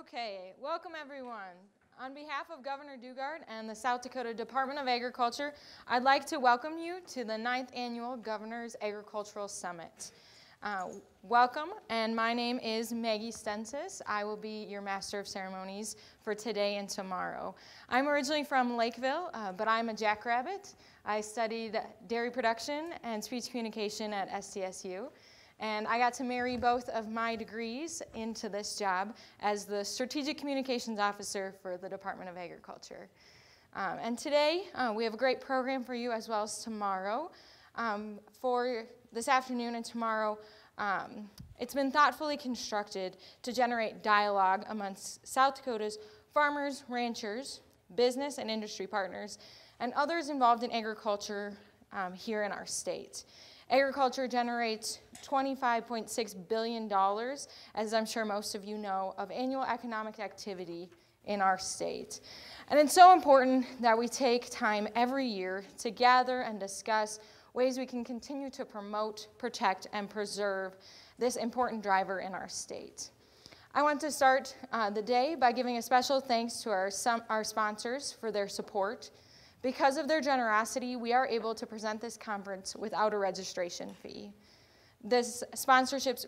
Okay, welcome everyone. On behalf of Governor Daugaard and the South Dakota Department of Agriculture, I'd like to welcome you to the ninth annual Governor's Agricultural Summit. Uh, welcome, and my name is Maggie Stensis. I will be your Master of Ceremonies for today and tomorrow. I'm originally from Lakeville, uh, but I'm a jackrabbit. I studied dairy production and speech communication at SDSU. And I got to marry both of my degrees into this job as the Strategic Communications Officer for the Department of Agriculture. Um, and today, uh, we have a great program for you as well as tomorrow. Um, for this afternoon and tomorrow, um, it's been thoughtfully constructed to generate dialogue amongst South Dakota's farmers, ranchers, business and industry partners, and others involved in agriculture um, here in our state. Agriculture generates $25.6 billion, as I'm sure most of you know, of annual economic activity in our state. And it's so important that we take time every year to gather and discuss ways we can continue to promote, protect, and preserve this important driver in our state. I want to start uh, the day by giving a special thanks to our, our sponsors for their support because of their generosity, we are able to present this conference without a registration fee. This sponsorship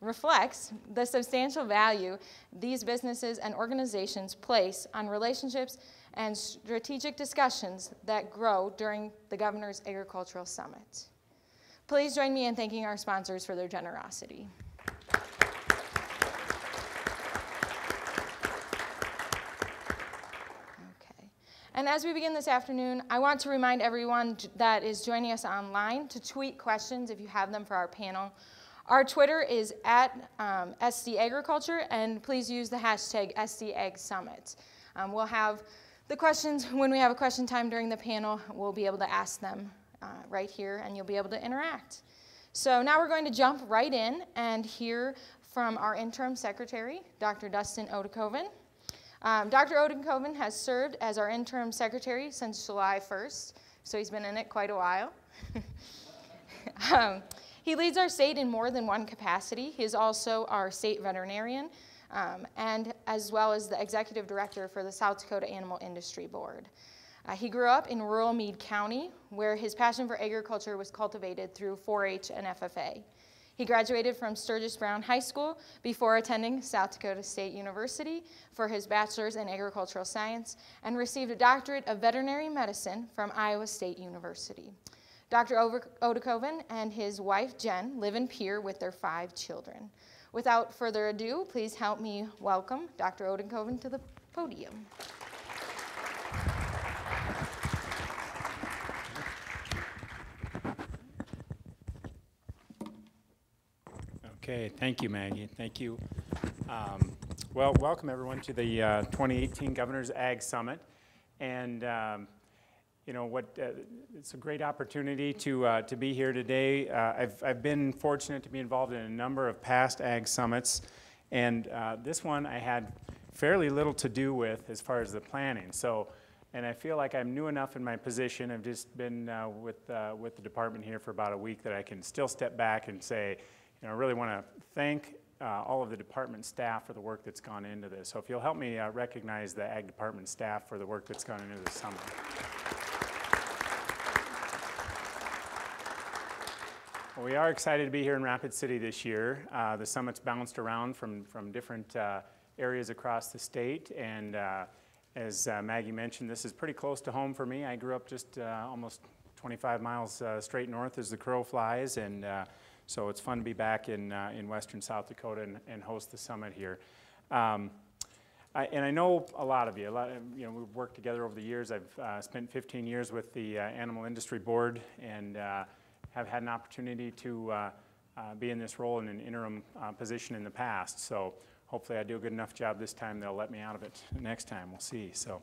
reflects the substantial value these businesses and organizations place on relationships and strategic discussions that grow during the Governor's Agricultural Summit. Please join me in thanking our sponsors for their generosity. And as we begin this afternoon, I want to remind everyone that is joining us online to tweet questions if you have them for our panel. Our Twitter is at um, SD Agriculture, and please use the hashtag SD Summit. Um, we'll have the questions, when we have a question time during the panel, we'll be able to ask them uh, right here, and you'll be able to interact. So now we're going to jump right in and hear from our interim secretary, Dr. Dustin Oedekoven. Um, Dr. Oedekoven has served as our interim secretary since July 1st, so he's been in it quite a while. um, he leads our state in more than one capacity. He is also our state veterinarian, um, and as well as the executive director for the South Dakota Animal Industry Board. Uh, he grew up in rural Meade County, where his passion for agriculture was cultivated through 4-H and FFA. He graduated from Sturgis Brown High School before attending South Dakota State University for his bachelor's in agricultural science and received a doctorate of veterinary medicine from Iowa State University. Dr. Oedekoven and his wife Jen live in Pierre with their five children. Without further ado, please help me welcome Dr. Oedekoven to the podium. Okay, thank you, Maggie. Thank you. Um, well, welcome everyone to the uh, 2018 Governor's Ag Summit. And um, you know what? Uh, it's a great opportunity to uh, to be here today. Uh, I've I've been fortunate to be involved in a number of past Ag summits, and uh, this one I had fairly little to do with as far as the planning. So. And I feel like I'm new enough in my position. I've just been uh, with, with the department here for about a week that I can still step back and say, know, I really want to thank uh, all of the department staff for the work that's gone into this. So if you'll help me uh, recognize the Ag Department staff for the work that's gone into this summer. Well, we are excited to be here in Rapid City this year. Uh, the summit's bounced around from, from different uh, areas across the state. And uh, as uh, Maggie mentioned, this is pretty close to home for me. I grew up just almost 25 miles straight north as the crow flies. and so it's fun to be back in, uh, in western South Dakota and, and host the summit here. Um, I, and I know a lot of you. A lot of, you know, we've worked together over the years. I've uh, spent 15 years with the uh, Animal Industry Board and uh, have had an opportunity to uh, uh, be in this role in an interim position in the past. So hopefully I do a good enough job this time. They'll let me out of it next time. We'll see. So,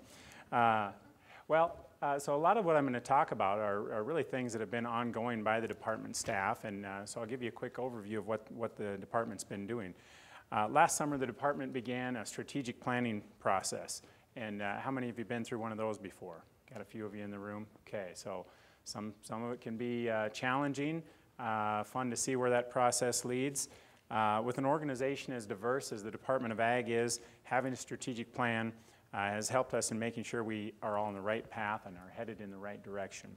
well, uh, so a lot of what I'm going to talk about are, are, really things that have been ongoing by the department staff, and uh, so I'll give you a quick overview of what, what the department's been doing. Uh, last summer, the department began a strategic planning process, and uh, how many of you have been through one of those before? Got a few of you in the room? Okay, so some, some of it can be uh, challenging, fun to see where that process leads. With an organization as diverse as the Department of Ag is, having a strategic plan has helped us in making sure we are all on the right path and are headed in the right direction.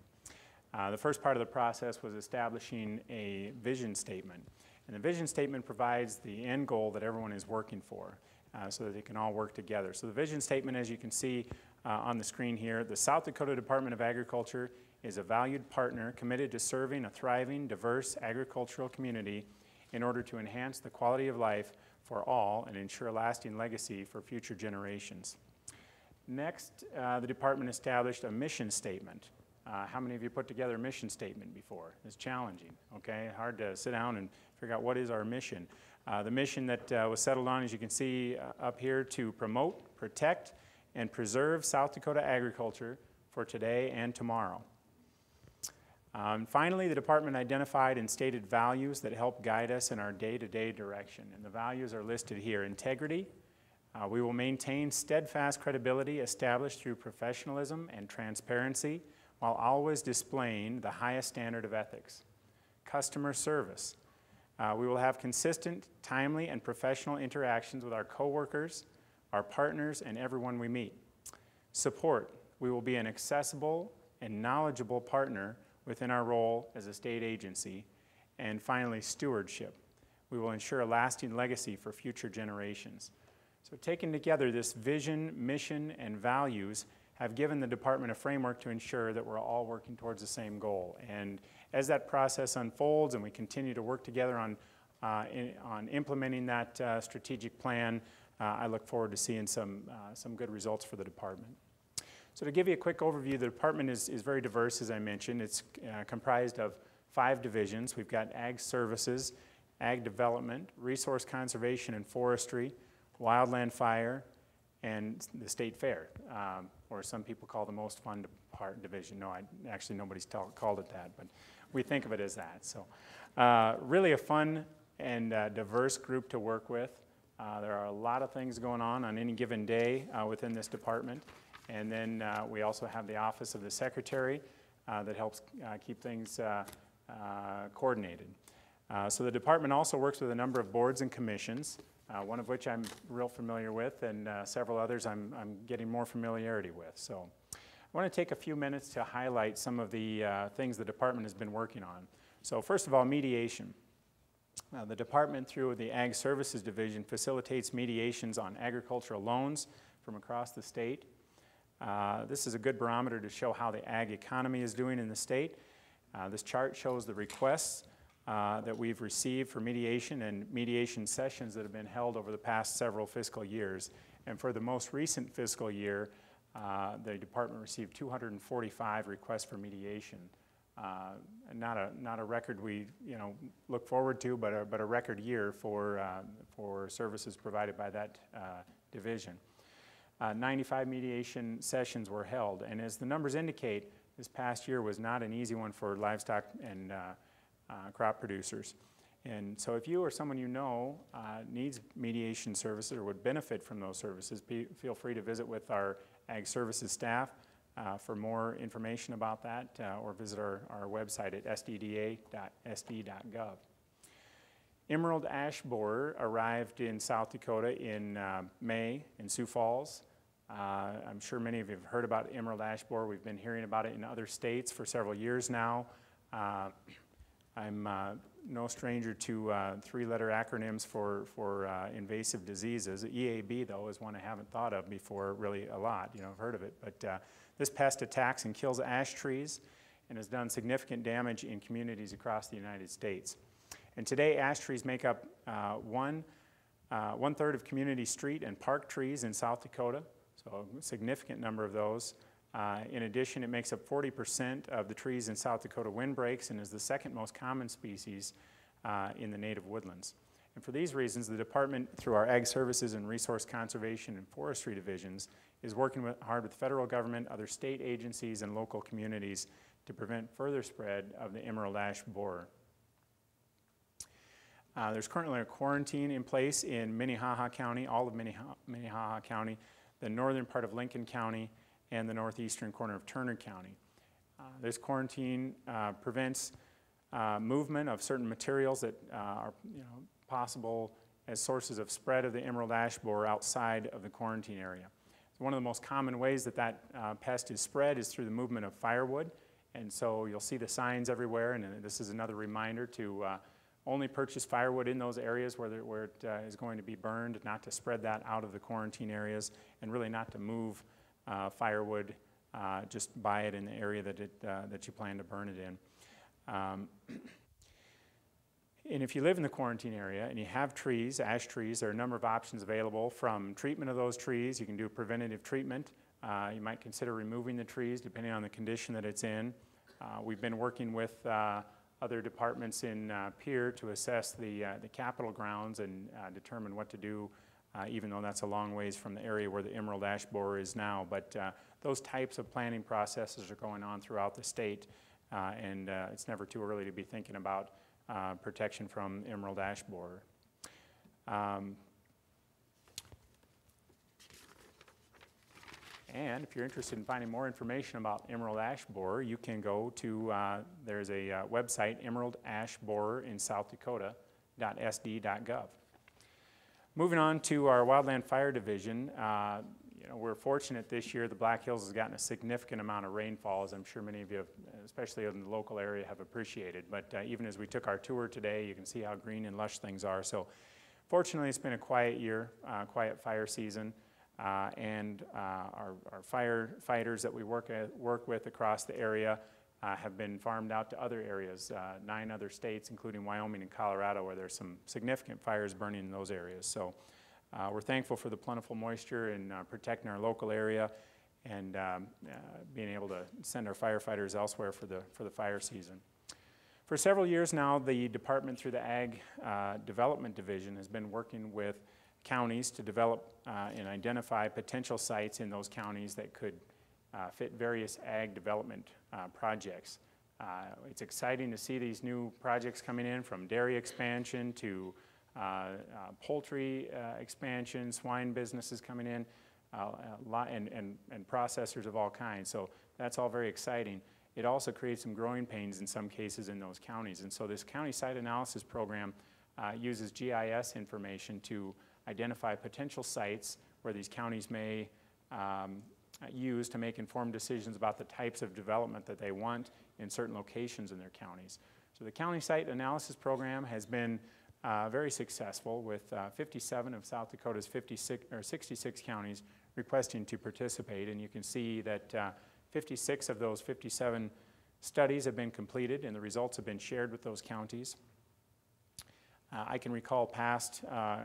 Uh, the first part of the process was establishing a vision statement. And the vision statement provides the end goal that everyone is working for uh, so that they can all work together. So the vision statement, as you can see uh, on the screen here, the South Dakota Department of Agriculture is a valued partner committed to serving a thriving, diverse agricultural community in order to enhance the quality of life for all and ensure lasting legacy for future generations. Next, uh, the department established a mission statement. Uh, how many of you put together a mission statement before? It's challenging, okay? Hard to sit down and figure out what is our mission. Uh, the mission that uh, was settled on, as you can see uh, up here, to promote, protect, and preserve South Dakota agriculture for today and tomorrow. Um, finally, the department identified and stated values that help guide us in our day-to-day direction. And the values are listed here. Integrity, uh, we will maintain steadfast credibility established through professionalism and transparency while always displaying the highest standard of ethics. Customer service, uh, we will have consistent, timely, and professional interactions with our coworkers, our partners, and everyone we meet. Support, we will be an accessible and knowledgeable partner within our role as a state agency. And finally, stewardship. We will ensure a lasting legacy for future generations. So taken together, this vision, mission, and values have given the department a framework to ensure that we're all working towards the same goal. And as that process unfolds and we continue to work together on, uh, in, on implementing that uh, strategic plan, uh, I look forward to seeing some, uh, some good results for the department. So to give you a quick overview, the department is, is very diverse, as I mentioned. It's uh, comprised of five divisions. We've got Ag Services, Ag Development, Resource Conservation and Forestry, Wildland Fire, and the State Fair, um, or some people call the most fun part division. No, I, actually nobody's tell, called it that, but we think of it as that. So uh, really a fun and uh, diverse group to work with. Uh, there are a lot of things going on on any given day uh, within this department. And then uh, we also have the Office of the Secretary uh, that helps keep things coordinated. So the department also works with a number of boards and commissions, one of which I'm real familiar with, and several others I'm, I'm getting more familiarity with. So I want to take a few minutes to highlight some of the things the department has been working on. So first of all, mediation. Uh, the department, through the Ag Services Division, facilitates mediations on agricultural loans from across the state. Uh, this is a good barometer to show how the ag economy is doing in the state. Uh, this chart shows the requests uh, that we've received for mediation and mediation sessions that have been held over the past several fiscal years. And for the most recent fiscal year, uh, the department received 245 requests for mediation. Uh, not a not a record we you know look forward to, but a, but a record year for for services provided by that division uh, 95 mediation sessions were held. And as the numbers indicate, this past year was not an easy one for livestock and uh, uh, crop producers. And so if you or someone you know uh, needs mediation services or would benefit from those services, feel free to visit with our Ag Services staff uh, for more information about that uh, or visit our, our website at sdda.sd.gov. Emerald ash borer arrived in South Dakota in uh, May in Sioux Falls. Uh, I'm sure many of you have heard about emerald ash borer. We've been hearing about it in other states for several years now. Uh, I'm uh, no stranger to uh, three-letter acronyms for, for uh, invasive diseases. EAB, though, is one I haven't thought of before really a lot. You know, I've heard of it. But this pest attacks and kills ash trees and has done significant damage in communities across the United States. And today, ash trees make up uh, one, uh, one third of community street and park trees in South Dakota, so a significant number of those. Uh, in addition, it makes up 40% of the trees in South Dakota windbreaks and is the second most common species uh, in the native woodlands. And for these reasons, the department, through our Ag Services and Resource Conservation and Forestry divisions, is working with, hard with the federal government, other state agencies, and local communities to prevent further spread of the emerald ash borer. Uh, there's currently a quarantine in place in Minnehaha County, all of Minnehaha, Minnehaha County, the northern part of Lincoln County, and the northeastern corner of Turner County. Uh, this quarantine uh, prevents uh, movement of certain materials that uh, are you know, possible as sources of spread of the emerald ash borer outside of the quarantine area. One of the most common ways that that uh, pest is spread is through the movement of firewood. And so you'll see the signs everywhere, and this is another reminder to only purchase firewood in those areas where, there, where it uh, is going to be burned, not to spread that out of the quarantine areas, and really not to move uh, firewood. Uh, just buy it in the area that, it, uh, that you plan to burn it in. Um, and if you live in the quarantine area and you have trees, ash trees, there are a number of options available from treatment of those trees. You can do preventative treatment. Uh, you might consider removing the trees depending on the condition that it's in. Uh, we've been working with uh, other departments in uh, Pierre to assess the, uh, the capitol grounds and uh, determine what to do, even though that's a long ways from the area where the emerald ash borer is now. But those types of planning processes are going on throughout the state, and it's never too early to be thinking about protection from emerald ash borer. Um, And if you're interested in finding more information about emerald ash borer, you can go to, uh, there's a uh, website, emerald ash borer in South Dakota.sd.gov. Moving on to our Wildland Fire Division, uh, you know, we're fortunate this year the Black Hills has gotten a significant amount of rainfall, as I'm sure many of you, have, especially in the local area, have appreciated. But uh, even as we took our tour today, you can see how green and lush things are. So fortunately, it's been a quiet year, uh, quiet fire season. Uh, and uh, our, our firefighters that we work, at, work with across the area uh, have been farmed out to other areas, uh, nine other states, including Wyoming and Colorado, where there's some significant fires burning in those areas. So uh, we're thankful for the plentiful moisture and uh, protecting our local area and um, being able to send our firefighters elsewhere for the, for the fire season. For several years now, the department through the Ag Development Division has been working with counties to develop uh, and identify potential sites in those counties that could uh, fit various ag development uh, projects. Uh, it's exciting to see these new projects coming in from dairy expansion to uh, uh, poultry expansion, swine businesses coming in, and, and, and processors of all kinds. So that's all very exciting. It also creates some growing pains in some cases in those counties. And so this county site analysis program uses GIS information to identify potential sites where these counties may um, use to make informed decisions about the types of development that they want in certain locations in their counties. So the county site analysis program has been uh, very successful with uh, 57 of South Dakota's 56 or 66 counties requesting to participate and you can see that uh, 56 of those 57 studies have been completed and the results have been shared with those counties. Uh, I can recall past uh,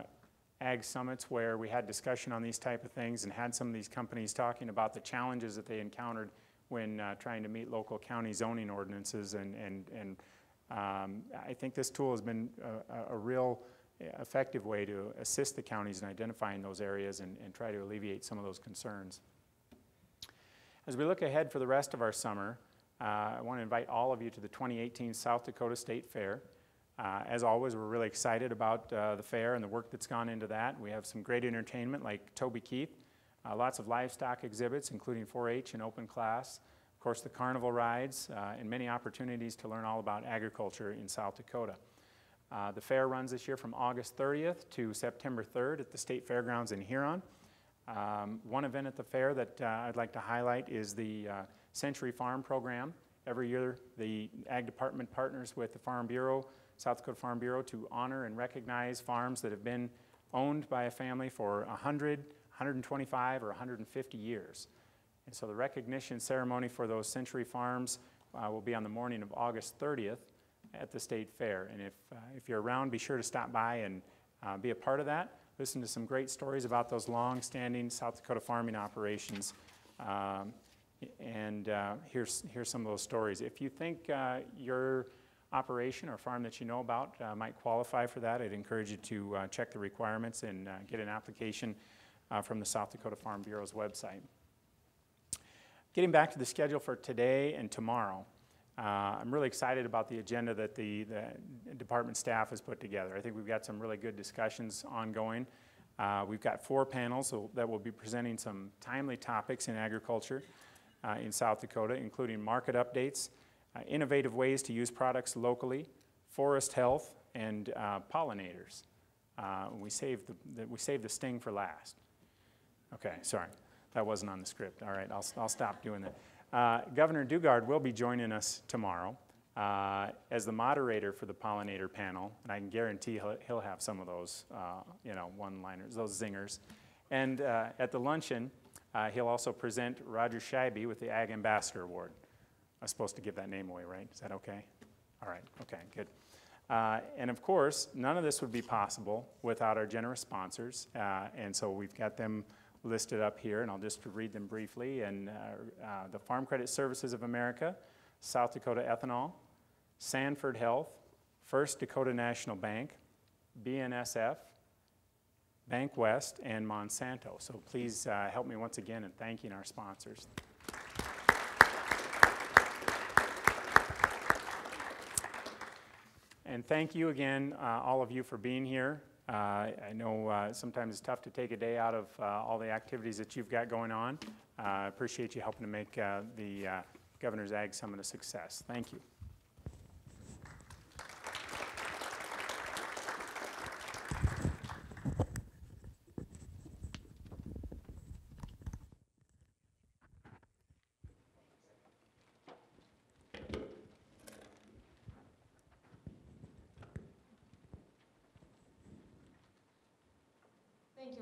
ag summits where we had discussion on these type of things and had some of these companies talking about the challenges that they encountered when uh, trying to meet local county zoning ordinances. And, and, and um, I think this tool has been a, a, real effective way to assist the counties in identifying those areas and, and try to alleviate some of those concerns. As we look ahead for the rest of our summer, uh, I want to invite all of you to the 2018 South Dakota State Fair. Uh, as always, we're really excited about uh, the fair and the work that's gone into that. We have some great entertainment like Toby Keith, uh, lots of livestock exhibits, including 4-H and open class, of course the carnival rides, uh, and many opportunities to learn all about agriculture in South Dakota. Uh, the fair runs this year from August 30th to September 3rd at the State Fairgrounds in Huron. Um, one event at the fair that uh, I'd like to highlight is the Century Farm program. Every year, the Ag Department partners with the Farm Bureau South Dakota Farm Bureau to honor and recognize farms that have been owned by a family for 100, 125, or 150 years. And so the recognition ceremony for those century farms uh, will be on the morning of August 30th at the state fair. And if, uh, if you're around, be sure to stop by and uh, be a part of that. Listen to some great stories about those long-standing South Dakota farming operations. Um, and uh, here's, some of those stories. If you think uh, you're operation or farm that you know about uh, might qualify for that, I'd encourage you to uh, check the requirements and uh, get an application uh, from the South Dakota Farm Bureau's website. Getting back to the schedule for today and tomorrow, uh, I'm really excited about the agenda that the, the, department staff has put together. I think we've got some really good discussions ongoing. Uh, we've got four panels that will be presenting some timely topics in agriculture in South Dakota, including market updates, innovative ways to use products locally, forest health, and uh, pollinators. Uh, we saved the, the, we saved the sting for last. Okay, sorry, that wasn't on the script. All right, I'll, I'll stop doing that. Uh, Governor Daugaard will be joining us tomorrow uh, as the moderator for the pollinator panel, and I can guarantee he'll, he'll have some of those, uh, you know, one-liners, those zingers. And uh, at the luncheon, uh, he'll also present Roger Scheibe with the Ag Ambassador Award. I'm supposed to give that name away, right? Is that okay? All right, okay, good. Uh, and of course, none of this would be possible without our generous sponsors. Uh, and so we've got them listed up here, and I'll just read them briefly. And uh, uh the Farm Credit Services of America, South Dakota Ethanol, Sanford Health, First Dakota National Bank, BNSF, Bank West, and Monsanto. So please uh, help me once again in thanking our sponsors. And thank you again, uh, all of you, for being here. Uh, I know uh, sometimes it's tough to take a day out of all the activities that you've got going on. I appreciate you helping to make the Governor's Ag Summit a success. Thank you.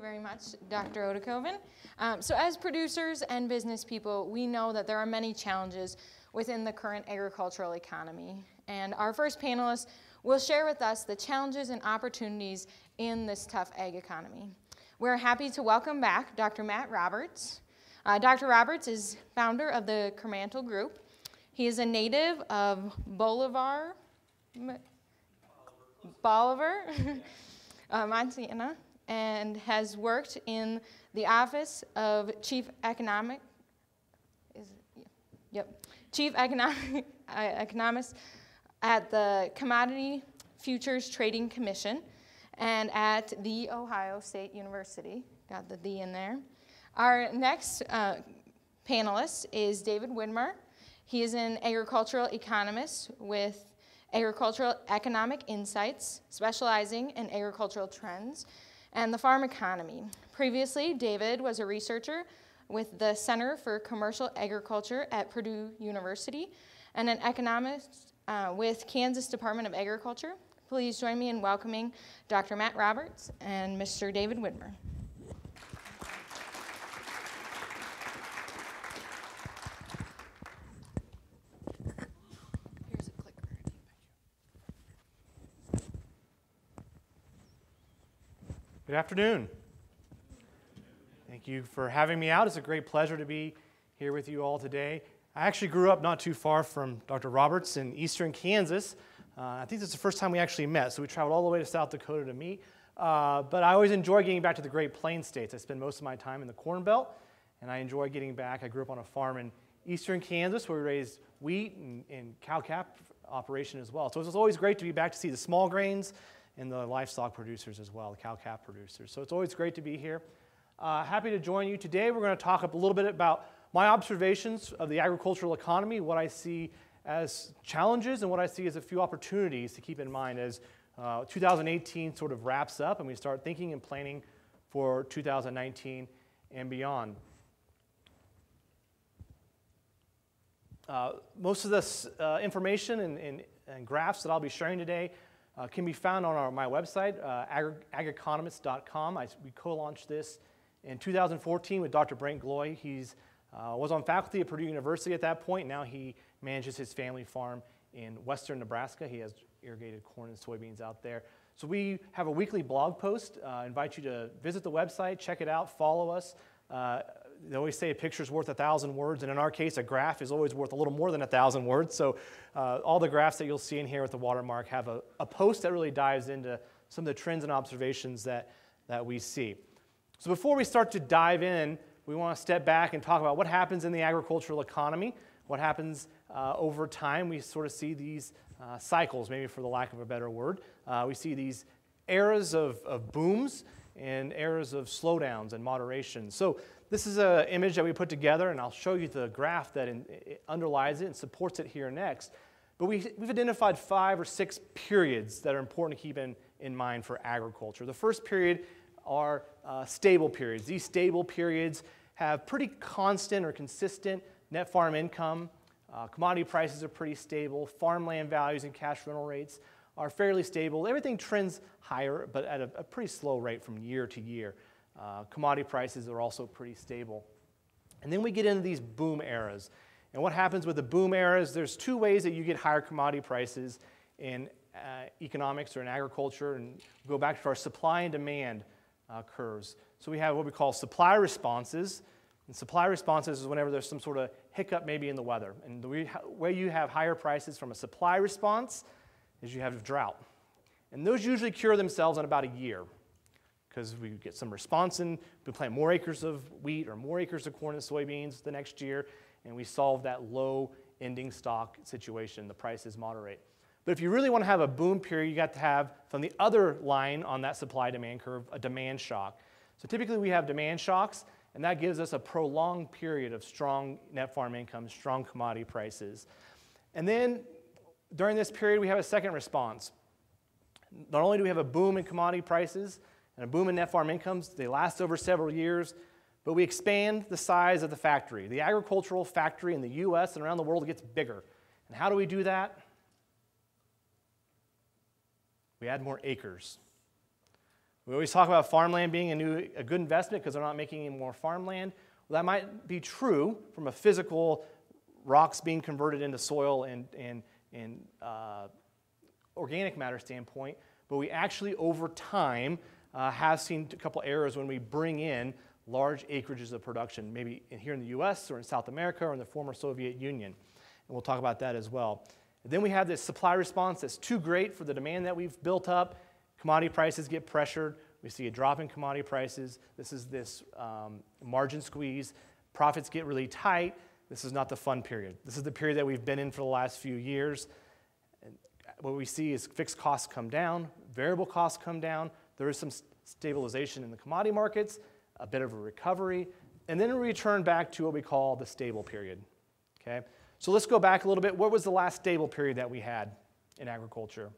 very much, Dr. Oedekoven. Um, so as producers and business people, we know that there are many challenges within the current agricultural economy. And our first panelist will share with us the challenges and opportunities in this tough ag economy. We're happy to welcome back Dr. Matt Roberts. Uh, Dr. Roberts is founder of the Kernmantle Group. He is a native of Bolivar, Bolivar, uh, Montana, and has worked in the office of Chief Economic, is it, yep, Chief Economic, uh, Economist at the Commodity Futures Trading Commission and at The Ohio State University. Got the "the" in there. Our next uh, panelist is David Widmar. He is an agricultural economist with Agricultural Economic Insights, specializing in agricultural trends and the farm economy. Previously, David was a researcher with the Center for Commercial Agriculture at Purdue University and an economist uh, with Kansas Department of Agriculture. Please join me in welcoming Dr. Matt Roberts and Mr. David Widmar. Good afternoon. Thank you for having me out. It's a great pleasure to be here with you all today. I actually grew up not too far from Dr. Roberts in eastern Kansas. Uh, I think this is the first time we actually met, so we traveled all the way to South Dakota to meet. Uh, but I always enjoy getting back to the Great Plains states. I spend most of my time in the Corn Belt, and I enjoy getting back. I grew up on a farm in eastern Kansas where we raised wheat and, and cow calf operation as well. So it's always great to be back to see the small grains and the livestock producers as well, the cow calf producers. So it's always great to be here. Uh, happy to join you today. We're going to talk a little bit about my observations of the agricultural economy, what I see as challenges, and what I see as a few opportunities to keep in mind as uh, 2018 sort of wraps up and we start thinking and planning for 2019 and beyond. Uh, most of this uh, information and, and, and, graphs that I'll be sharing today uh, can be found on our, my website, uh, ageconomist.com. I, we co-launched this in 2014 with Dr. Brent Gloy. He uh, was on faculty at Purdue University at that point. Now he manages his family farm in western Nebraska. He has irrigated corn and soybeans out there. So we have a weekly blog post. Uh, I invite you to visit the website, check it out, follow us. They always say a picture's worth a thousand words, and in our case, a graph is always worth a little more than a thousand words. So uh, all the graphs that you'll see in here with the watermark have a, a post that really dives into some of the trends and observations that, that we see. So before we start to dive in, we want to step back and talk about what happens in the agricultural economy, what happens uh, over time. We sort of see these uh, cycles, maybe for the lack of a better word. Uh, we see these eras of, of booms and eras of slowdowns and moderation. So this is an image that we put together, and I'll show you the graph that in, underlies it and supports it here next. But we, we've identified five or six periods that are important to keep in, in mind for agriculture. The first period are uh, stable periods. These stable periods have pretty constant or consistent net farm income. Uh, commodity prices are pretty stable. Farmland values and cash rental rates are fairly stable. Everything trends higher, but at a, a pretty slow rate from year to year. Uh, commodity prices are also pretty stable. And then we get into these boom eras. And what happens with the boom eras, there's two ways that you get higher commodity prices in uh, economics or in agriculture. And go back to our supply and demand uh, curves. So we have what we call supply responses. And supply responses is whenever there's some sort of hiccup maybe in the weather. And the way you have higher prices from a supply response is you have drought. And those usually cure themselves in about a year because we get some response and we plant more acres of wheat or more acres of corn and soybeans the next year, and we solve that low ending stock situation. The prices moderate. But if you really want to have a boom period, you got to have from the other line on that supply demand curve a demand shock. So typically we have demand shocks, and that gives us a prolonged period of strong net farm income, strong commodity prices. And then during this period, we have a second response. Not only do we have a boom in commodity prices, and a boom in net farm incomes. They last over several years, but we expand the size of the factory. The agricultural factory in the US and around the world gets bigger. And how do we do that? We add more acres. We always talk about farmland being a, new, a good investment because they're not making any more farmland. Well, that might be true from a physical rocks being converted into soil and, and, and uh, organic matter standpoint, but we actually, over time, uh, have seen a couple errors when we bring in large acreages of production, maybe in, here in the US or in South America or in the former Soviet Union. And we'll talk about that as well. And then we have this supply response that's too great for the demand that we've built up. Commodity prices get pressured. We see a drop in commodity prices. This is this um, margin squeeze. Profits get really tight. This is not the fun period. This is the period that we've been in for the last few years. And what we see is fixed costs come down, variable costs come down, there is some stabilization in the commodity markets, a bit of a recovery, and then we return back to what we call the stable period. Okay? So let's go back a little bit. What was the last stable period that we had in agriculture?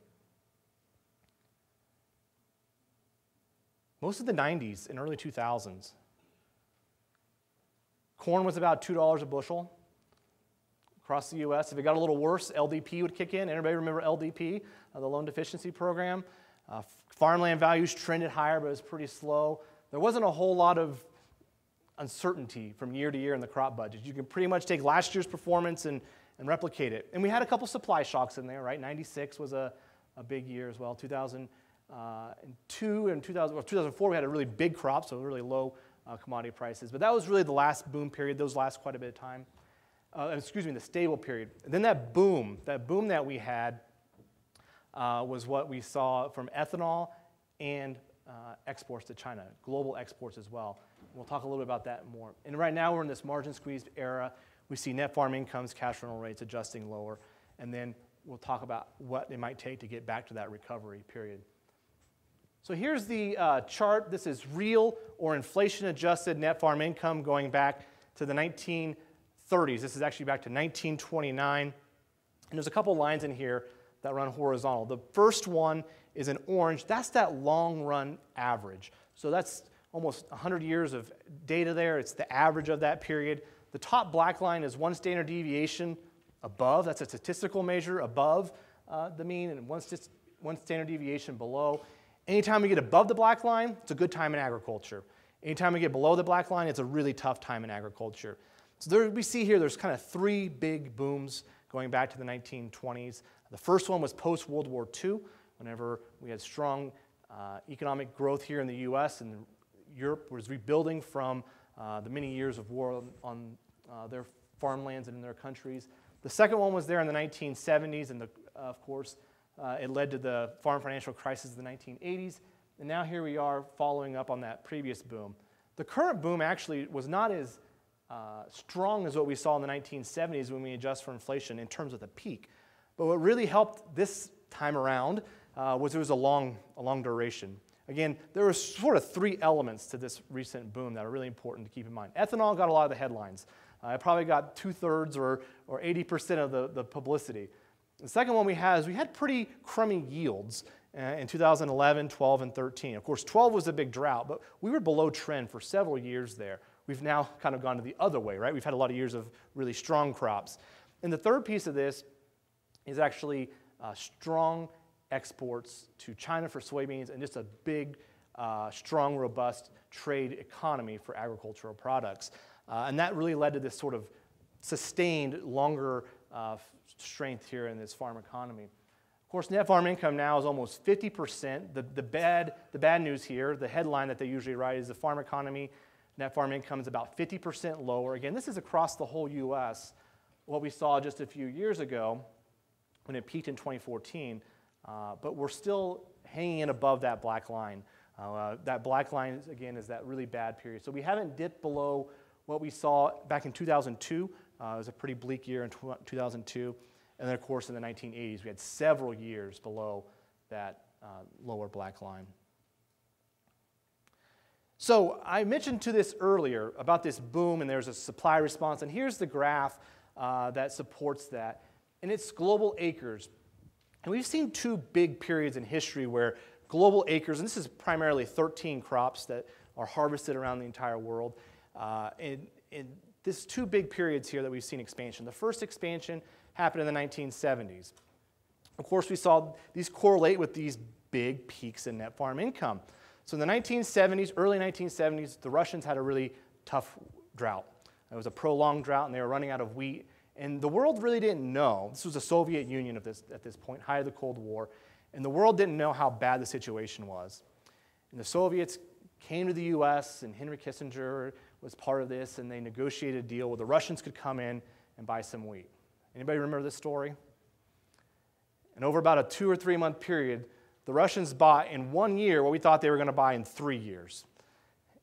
Most of the 90s and early 2000s. Corn was about $2 a bushel across the US. If it got a little worse, LDP would kick in. Anybody remember LDP, uh, the loan deficiency program? Uh, farmland values trended higher, but it was pretty slow. There wasn't a whole lot of uncertainty from year to year in the crop budget. You can pretty much take last year's performance and, and replicate it. And we had a couple supply shocks in there, right? 96 was a, a big year as well. 2002 uh, and 2000, well, 2004, we had a really big crop, so really low uh, commodity prices. But that was really the last boom period. Those last quite a bit of time. Uh, excuse me, the stable period. And then that boom, that boom that we had uh, was what we saw from ethanol and uh, exports to China, global exports as well. We'll talk a little bit about that more. And right now we're in this margin squeezed era. We see net farm incomes, cash rental rates adjusting lower, and then we'll talk about what it might take to get back to that recovery period. So here's the uh, chart. This is real or inflation adjusted net farm income going back to the 1930s. This is actually back to 1929. And there's a couple lines in here that run horizontal. The first one is an orange. That's that long run average. So that's almost 100 years of data there. It's the average of that period. The top black line is one standard deviation above. That's a statistical measure above uh, the mean, and one, st- one standard deviation below. Anytime we get above the black line, it's a good time in agriculture. Anytime we get below the black line, it's a really tough time in agriculture. So there, we see here there's kind of three big booms going back to the 1920s. The first one was post World War II, whenever we had strong uh, economic growth here in the US and Europe was rebuilding from uh, the many years of war on, uh, their farmlands and in their countries. The second one was there in the 1970s, and the, of course, uh, it led to the farm financial crisis of the 1980s. And now here we are following up on that previous boom. The current boom actually was not as uh, strong as what we saw in the 1970s when we adjust for inflation in terms of the peak. But what really helped this time around uh, was it was a long, a long duration. Again, there were sort of three elements to this recent boom that are really important to keep in mind. Ethanol got a lot of the headlines. Uh, it probably got two thirds or, or 80% of the, the publicity. The second one we had is we had pretty crummy yields uh, in 2011, 12, and 13. Of course, 12 was a big drought, but we were below trend for several years there. We've now kind of gone to the other way, right? We've had a lot of years of really strong crops. And the third piece of this is actually uh, strong exports to China for soybeans and just a big, uh, strong, robust trade economy for agricultural products. Uh, and that really led to this sort of sustained, longer uh, strength here in this farm economy. Of course, net farm income now is almost 50%. The, the, bad, the bad news here, the headline that they usually write is the farm economy, net farm income is about 50% lower. Again, this is across the whole U.S. What we saw just a few years ago when it peaked in 2014, uh, but we're still hanging in above that black line. Uh, that black line, again, is that really bad period. So we haven't dipped below what we saw back in 2002. Uh, it was a pretty bleak year in 2002. And then, of course, in the 1980s, we had several years below that uh, lower black line. So I mentioned to this earlier about this boom, and there's a supply response. And here's the graph uh, that supports that. And it's global acres. And we've seen two big periods in history where global acres, and this is primarily 13 crops that are harvested around the entire world. Uh, and, and this two big periods here that we've seen expansion. The first expansion happened in the 1970s. Of course, we saw these correlate with these big peaks in net farm income. So in the 1970s, early 1970s, the Russians had a really tough drought. It was a prolonged drought, and they were running out of wheat. And the world really didn't know. This was the Soviet Union at this, at this point, high of the Cold War. And the world didn't know how bad the situation was. And the Soviets came to the US, and Henry Kissinger was part of this, and they negotiated a deal where the Russians could come in and buy some wheat. Anybody remember this story? And over about a two or three month period, the Russians bought in one year what we thought they were going to buy in three years.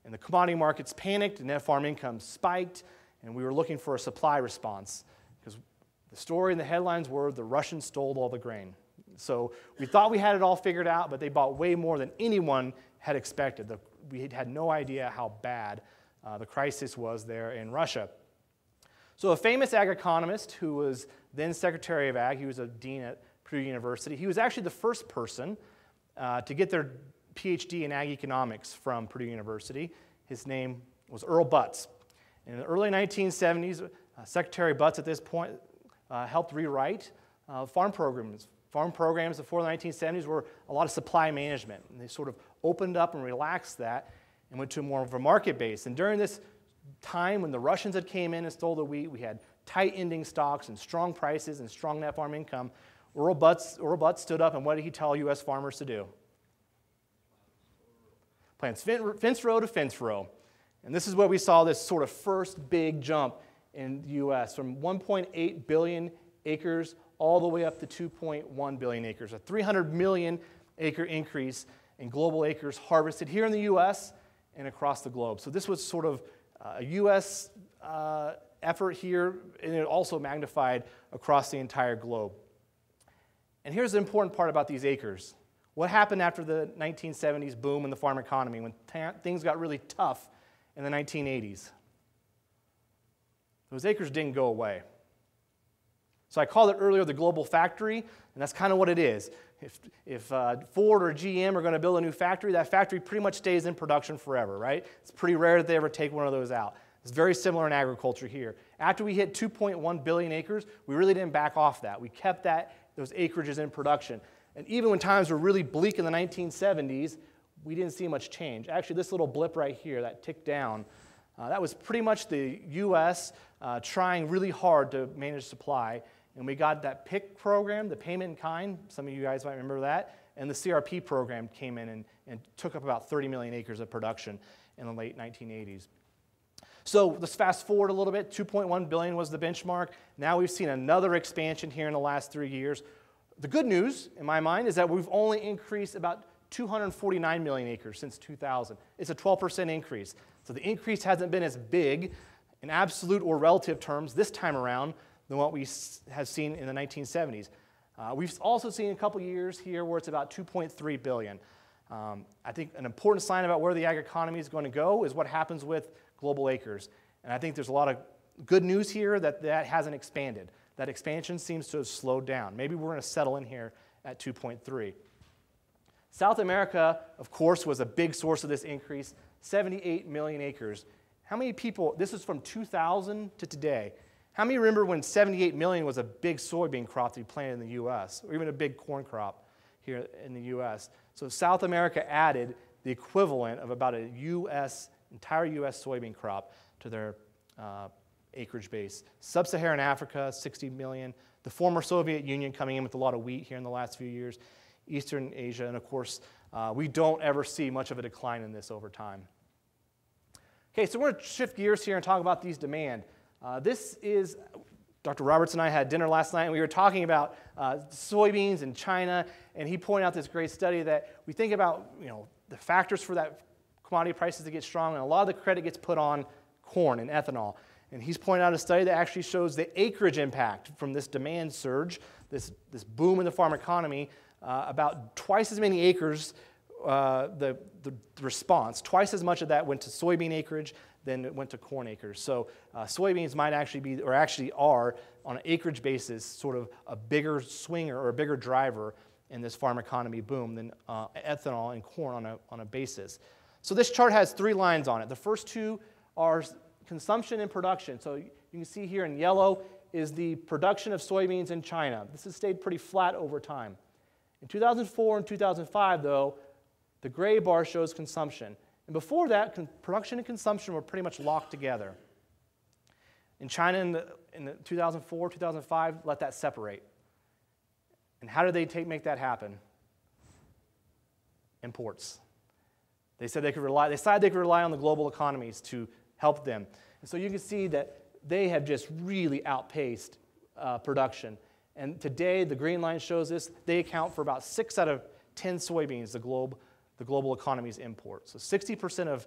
And the commodity markets panicked, and net farm income spiked, and we were looking for a supply response because the story and the headlines were the Russians stole all the grain. So we thought we had it all figured out, but they bought way more than anyone had expected. The, we had no idea how bad uh, the crisis was there in Russia. So, a famous ag economist who was then Secretary of Ag, he was a dean at Purdue University, he was actually the first person uh, to get their PhD in ag economics from Purdue University. His name was Earl Butz. In the early 1970s, uh, Secretary Butz at this point uh, helped rewrite uh, farm programs. Farm programs before the 1970s were a lot of supply management, and they sort of opened up and relaxed that and went to more of a market base. And during this time when the Russians had came in and stole the wheat, we had tight ending stocks and strong prices and strong net farm income. Earl Butz, Earl Butz stood up and what did he tell U.S. farmers to do? Plants fence row to fence row. And this is where we saw this sort of first big jump in the U.S. from 1.8 billion acres all the way up to 2.1 billion acres, a 300 million acre increase in global acres harvested here in the U.S. and across the globe. So this was sort of a U.S. Uh, effort here, and it also magnified across the entire globe. And here's the important part about these acres. What happened after the 1970s boom in the farm economy when things got really tough in the 1980s? Those acres didn't go away. So I called it earlier the global factory, and that's kind of what it is. If, if uh, Ford or GM are going to build a new factory, that factory pretty much stays in production forever, right? It's pretty rare that they ever take one of those out. It's very similar in agriculture here. After we hit 2.1 billion acres, we really didn't back off that. We kept that, those acreages in production. And even when times were really bleak in the 1970s, we didn't see much change. Actually, this little blip right here, that tick down, uh, that was pretty much the U.S. Uh, trying really hard to manage supply. And we got that PIK program, the payment in kind. Some of you guys might remember that. And the CRP program came in and, and took up about 30 million acres of production in the late 1980s. So let's fast forward a little bit. 2.1 billion was the benchmark. Now we've seen another expansion here in the last three years. The good news, in my mind, is that we've only increased about 249 million acres since 2000. It's a 12% increase. So the increase hasn't been as big in absolute or relative terms this time around than what we have seen in the 1970s. Uh, we've also seen a couple years here where it's about 2.3 billion. Um, I think an important sign about where the ag economy is going to go is what happens with global acres. And I think there's a lot of good news here that that hasn't expanded, that expansion seems to have slowed down. Maybe we're going to settle in here at 2.3. South America, of course, was a big source of this increase 78 million acres. How many people, this is from 2000 to today, how many remember when 78 million was a big soybean crop to be planted in the US, or even a big corn crop here in the US? So South America added the equivalent of about a US, entire US soybean crop to their uh, acreage base. Sub Saharan Africa, 60 million. The former Soviet Union coming in with a lot of wheat here in the last few years. Eastern Asia, and of course, uh, we don't ever see much of a decline in this over time. Okay, so we're going to shift gears here and talk about these demand. Uh, this is, Dr. Roberts and I had dinner last night, and we were talking about uh, soybeans in China, and he pointed out this great study that we think about, you know, the factors for that commodity prices to get strong, and a lot of the credit gets put on corn and ethanol. And he's pointed out a study that actually shows the acreage impact from this demand surge, this, this boom in the farm economy, uh, about twice as many acres, uh, the, the, response, twice as much of that went to soybean acreage than it went to corn acres. So uh, soybeans might actually be, or actually are, on an acreage basis, sort of a bigger swinger or a bigger driver in this farm economy boom than uh, ethanol and corn on a, on a basis. So this chart has three lines on it. The first two are consumption and production. So you can see here in yellow is the production of soybeans in China. This has stayed pretty flat over time. In 2004 and 2005, though, the gray bar shows consumption. And before that, production and consumption were pretty much locked together. In China in, the, in the 2004, 2005, let that separate. And how did they take, make that happen? Imports. They said they could rely, they decided they could rely on the global economies to help them. And so you can see that they have just really outpaced uh, production. And today, the green line shows this. They account for about six out of 10 soybeans the, globe, the global economy's import. So 60% of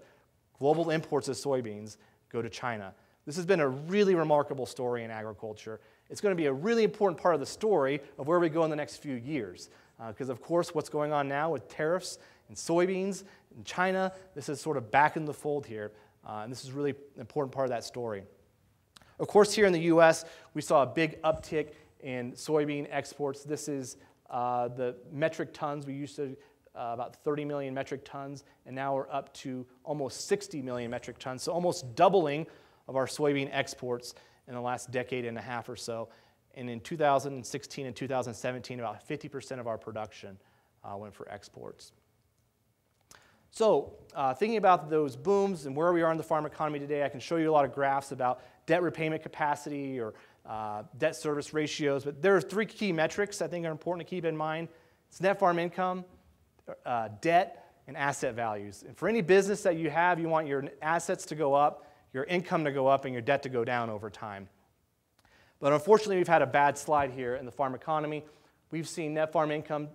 global imports of soybeans go to China. This has been a really remarkable story in agriculture. It's going to be a really important part of the story of where we go in the next few years. Because, uh, of course, what's going on now with tariffs and soybeans in China, this is sort of back in the fold here. Uh, and this is really an important part of that story. Of course, here in the US, we saw a big uptick in soybean exports. This is uh, the metric tons. We used to uh, about 30 million metric tons, and now we're up to almost 60 million metric tons. So almost doubling of our soybean exports in the last decade and a half or so. And in 2016 and 2017, about 50% of our production uh, went for exports. So, uh, thinking about those booms and where we are in the farm economy today, I can show you a lot of graphs about debt repayment capacity or uh, debt service ratios, but there are three key metrics I think are important to keep in mind. It's net farm income, uh, debt, and asset values. And for any business that you have, you want your assets to go up, your income to go up, and your debt to go down over time. But unfortunately, we've had a bad slide here in the farm economy. We've seen net farm income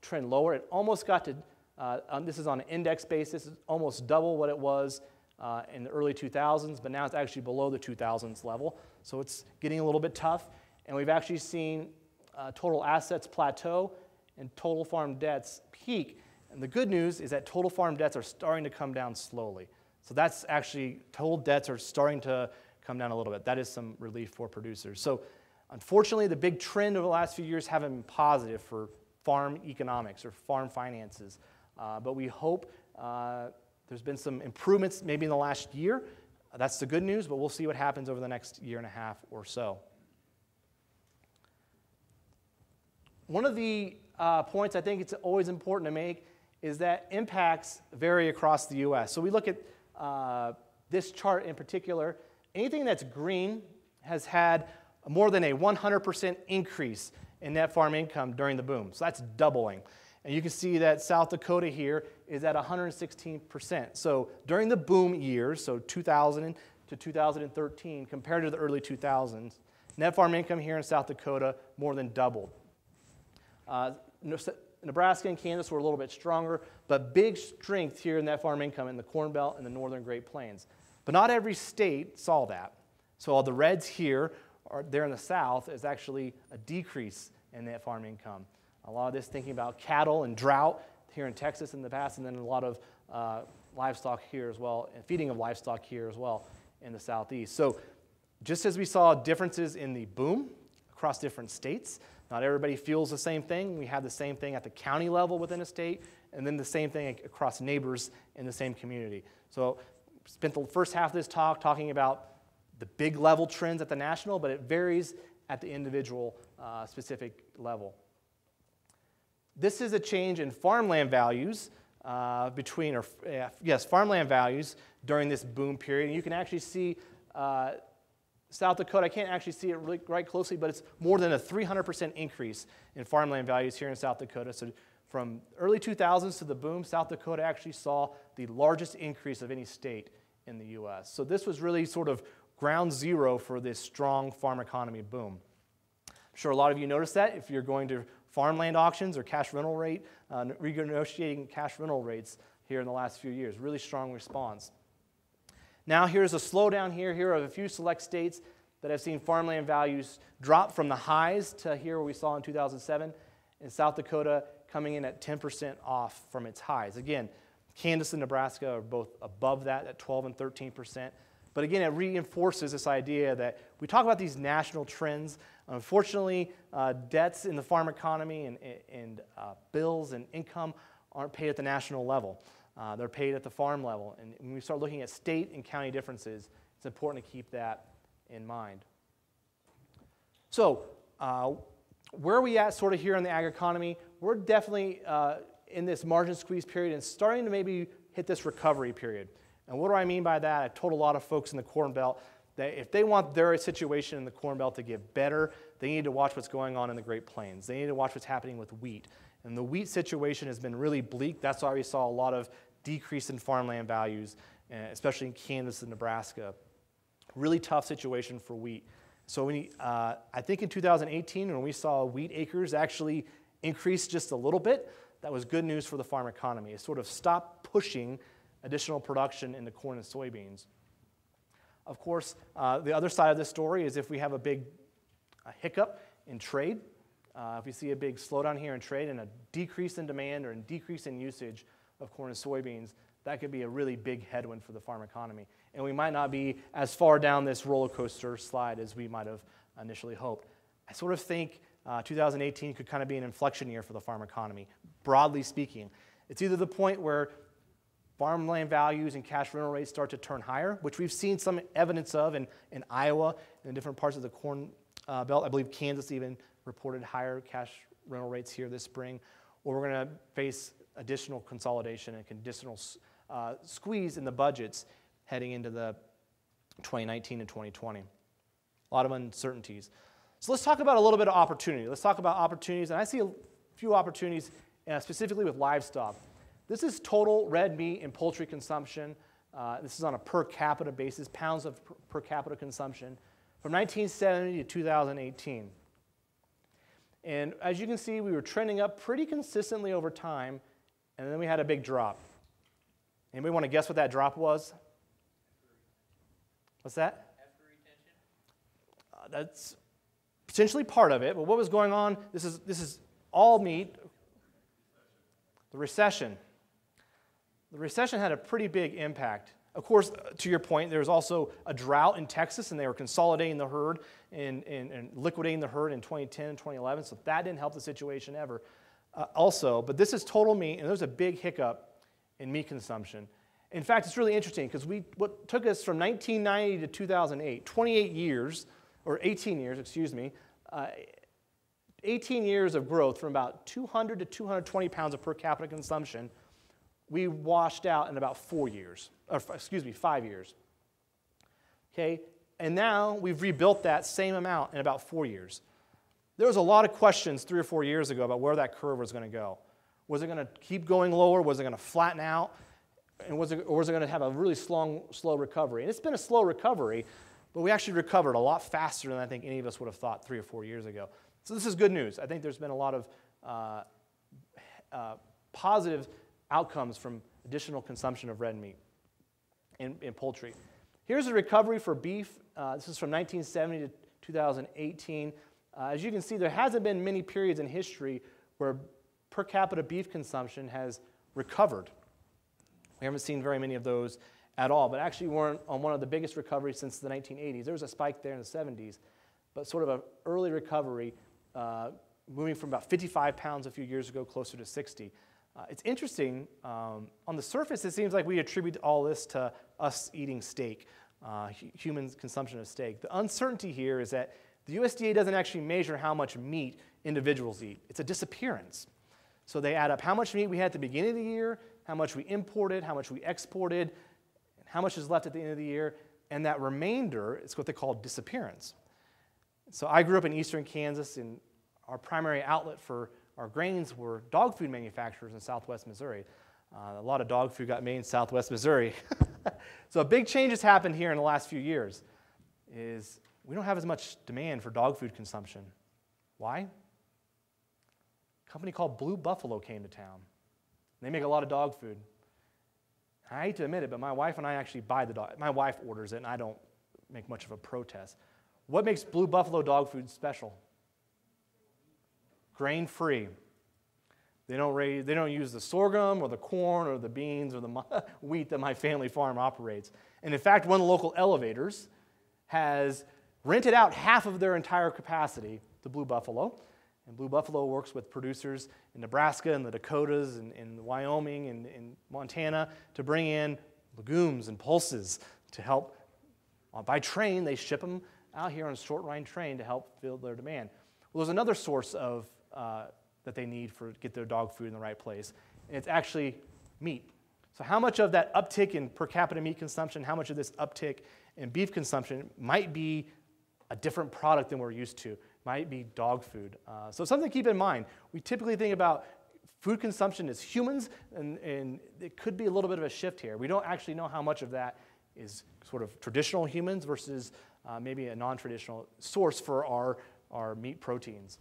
trend lower. It almost got to, uh, um, this is on an index basis, it's almost double what it was uh, in the early 2000s, but now it's actually below the 2000s level. So it's getting a little bit tough. And we've actually seen uh, total assets plateau and total farm debts peak. And the good news is that total farm debts are starting to come down slowly. So that's actually, total debts are starting to come down a little bit. That is some relief for producers. So unfortunately, the big trend over the last few years haven't been positive for farm economics or farm finances. Uh, but we hope uh, there's been some improvements maybe in the last year. That's the good news, but we'll see what happens over the next year and a half or so. One of the uh, points I think it's always important to make is that impacts vary across the US. So we look at uh, this chart in particular. Anything that's green has had more than a 100% increase in net farm income during the boom. So that's doubling. And you can see that South Dakota here is at 116%. So during the boom years, so 2000 to 2013, compared to the early 2000s, net farm income here in South Dakota more than doubled. Uh, Nebraska and Kansas were a little bit stronger, but big strength here in that farm income in the Corn Belt and the Northern Great Plains. But not every state saw that. So all the reds here, are there in the South, is actually a decrease in that farm income. A lot of this thinking about cattle and drought here in Texas in the past, and then a lot of uh, livestock here as well, and feeding of livestock here as well in the southeast. So, just as we saw differences in the boom across different states. Not everybody feels the same thing. We have the same thing at the county level within a state, and then the same thing across neighbors in the same community. So, spent the first half of this talk talking about the big level trends at the national, but it varies at the individual uh, specific level. This is a change in farmland values uh, between, or uh, yes, farmland values during this boom period. And you can actually see uh, South Dakota, I can't actually see it really, right closely, but it's more than a 300% increase in farmland values here in South Dakota. So from early 2000s to the boom, South Dakota actually saw the largest increase of any state in the U.S. So this was really sort of ground zero for this strong farm economy boom. I'm sure a lot of you noticed that if you're going to farmland auctions or cash rental rate, uh, renegotiating cash rental rates here in the last few years. Really strong response. Now, here's a slowdown here. Here are a few select states that have seen farmland values drop from the highs to here where we saw in 2007, and South Dakota coming in at 10% off from its highs. Again, Kansas and Nebraska are both above that at 12 and 13%. But again, it reinforces this idea that we talk about these national trends. Unfortunately, uh, debts in the farm economy and, and uh, bills and income aren't paid at the national level. Uh, they're paid at the farm level. And when we start looking at state and county differences, it's important to keep that in mind. So, uh, where are we at sort of here in the ag economy? We're definitely uh, in this margin squeeze period and starting to maybe hit this recovery period. And what do I mean by that? I've told a lot of folks in the Corn Belt that if they want their situation in the Corn Belt to get better, they need to watch what's going on in the Great Plains. They need to watch what's happening with wheat. And the wheat situation has been really bleak. That's why we saw a lot of decrease in farmland values, eh, especially in Kansas and Nebraska. Really tough situation for wheat. So we, uh, I think in 2018, when we saw wheat acres actually increase just a little bit, that was good news for the farm economy. It sort of stopped pushing additional production in the corn and soybeans. Of course, uh, the other side of this story is if we have a big a hiccup in trade, uh, if we see a big slowdown here in trade and a decrease in demand or a decrease in usage of corn and soybeans, that could be a really big headwind for the farm economy. And we might not be as far down this roller coaster slide as we might have initially hoped. I sort of think uh, 2018 could kind of be an inflection year for the farm economy, broadly speaking. It's either the point where farmland values and cash rental rates start to turn higher, which we've seen some evidence of in, in Iowa and in different parts of the corn uh, belt. I believe Kansas even reported higher cash rental rates here this spring. Or we're going to face additional consolidation and additional uh, squeeze in the budgets heading into the 2019 and 2020. A lot of uncertainties. So let's talk about a little bit of opportunity. Let's talk about opportunities, and I see a few opportunities uh, specifically with livestock. This is total red meat and poultry consumption. Uh, this is on a per capita basis, pounds of per, per capita consumption from 1970 to 2018. And as you can see, we were trending up pretty consistently over time, and then we had a big drop. Anybody want to guess what that drop was? What's that? Uh, that's potentially part of it, but what was going on? This is, this is all meat. The recession. The recession had a pretty big impact. Of course, uh, to your point, there was also a drought in Texas, and they were consolidating the herd and, and, and liquidating the herd in 2010 and 2011, so that didn't help the situation ever. Uh, also, but this is total meat, and there was a big hiccup in meat consumption. In fact, it's really interesting because we what took us from 1990 to 2008, 28 years, or 18 years, excuse me, uh, 18 years of growth from about 200 to 220 pounds of per capita consumption we washed out in about four years, or excuse me, five years. Okay, and now we've rebuilt that same amount in about four years. There was a lot of questions three or four years ago about where that curve was going to go. Was it going to keep going lower? Was it going to flatten out? And was it, or was it going to have a really slow, slow recovery? And it's been a slow recovery, but we actually recovered a lot faster than I think any of us would have thought three or four years ago. So this is good news. I think there's been a lot of uh, uh, positive outcomes from additional consumption of red meat and, and poultry. Here's the recovery for beef. Uh, this is from 1970 to 2018. Uh, as you can see, there hasn't been many periods in history where per capita beef consumption has recovered. We haven't seen very many of those at all, but actually we're on one of the biggest recoveries since the 1980s. There was a spike there in the 70s, but sort of an early recovery, uh, moving from about 55 pounds a few years ago closer to 60. Uh, it's interesting, um, on the surface, it seems like we attribute all this to us eating steak, uh, human consumption of steak. The uncertainty here is that the USDA doesn't actually measure how much meat individuals eat, it's a disappearance. So they add up how much meat we had at the beginning of the year, how much we imported, how much we exported, how much is left at the end of the year, and that remainder is what they call disappearance. So I grew up in eastern Kansas, and our primary outlet for our grains were dog food manufacturers in southwest Missouri. Uh, a lot of dog food got made in southwest Missouri. so a big change has happened here in the last few years is we don't have as much demand for dog food consumption. Why? A company called Blue Buffalo came to town. They make a lot of dog food. I hate to admit it, but my wife and I actually buy the dog. My wife orders it, and I don't make much of a protest. What makes Blue Buffalo dog food special? Grain free. They don't, raise, they don't use the sorghum or the corn or the beans or the wheat that my family farm operates. And in fact, one of the local elevators has rented out half of their entire capacity to Blue Buffalo. And Blue Buffalo works with producers in Nebraska and the Dakotas and, and Wyoming and, and Montana to bring in legumes and pulses to help. Uh, by train, they ship them out here on a short line train to help fill their demand. Well, there's another source of, uh, that they need for get their dog food in the right place, and it's actually meat. So, how much of that uptick in per capita meat consumption, how much of this uptick in beef consumption might be a different product than we're used to? Might be dog food. Uh, so, something to keep in mind. We typically think about food consumption as humans, and, and it could be a little bit of a shift here. We don't actually know how much of that is sort of traditional humans versus uh, maybe a non traditional source for our, our meat proteins.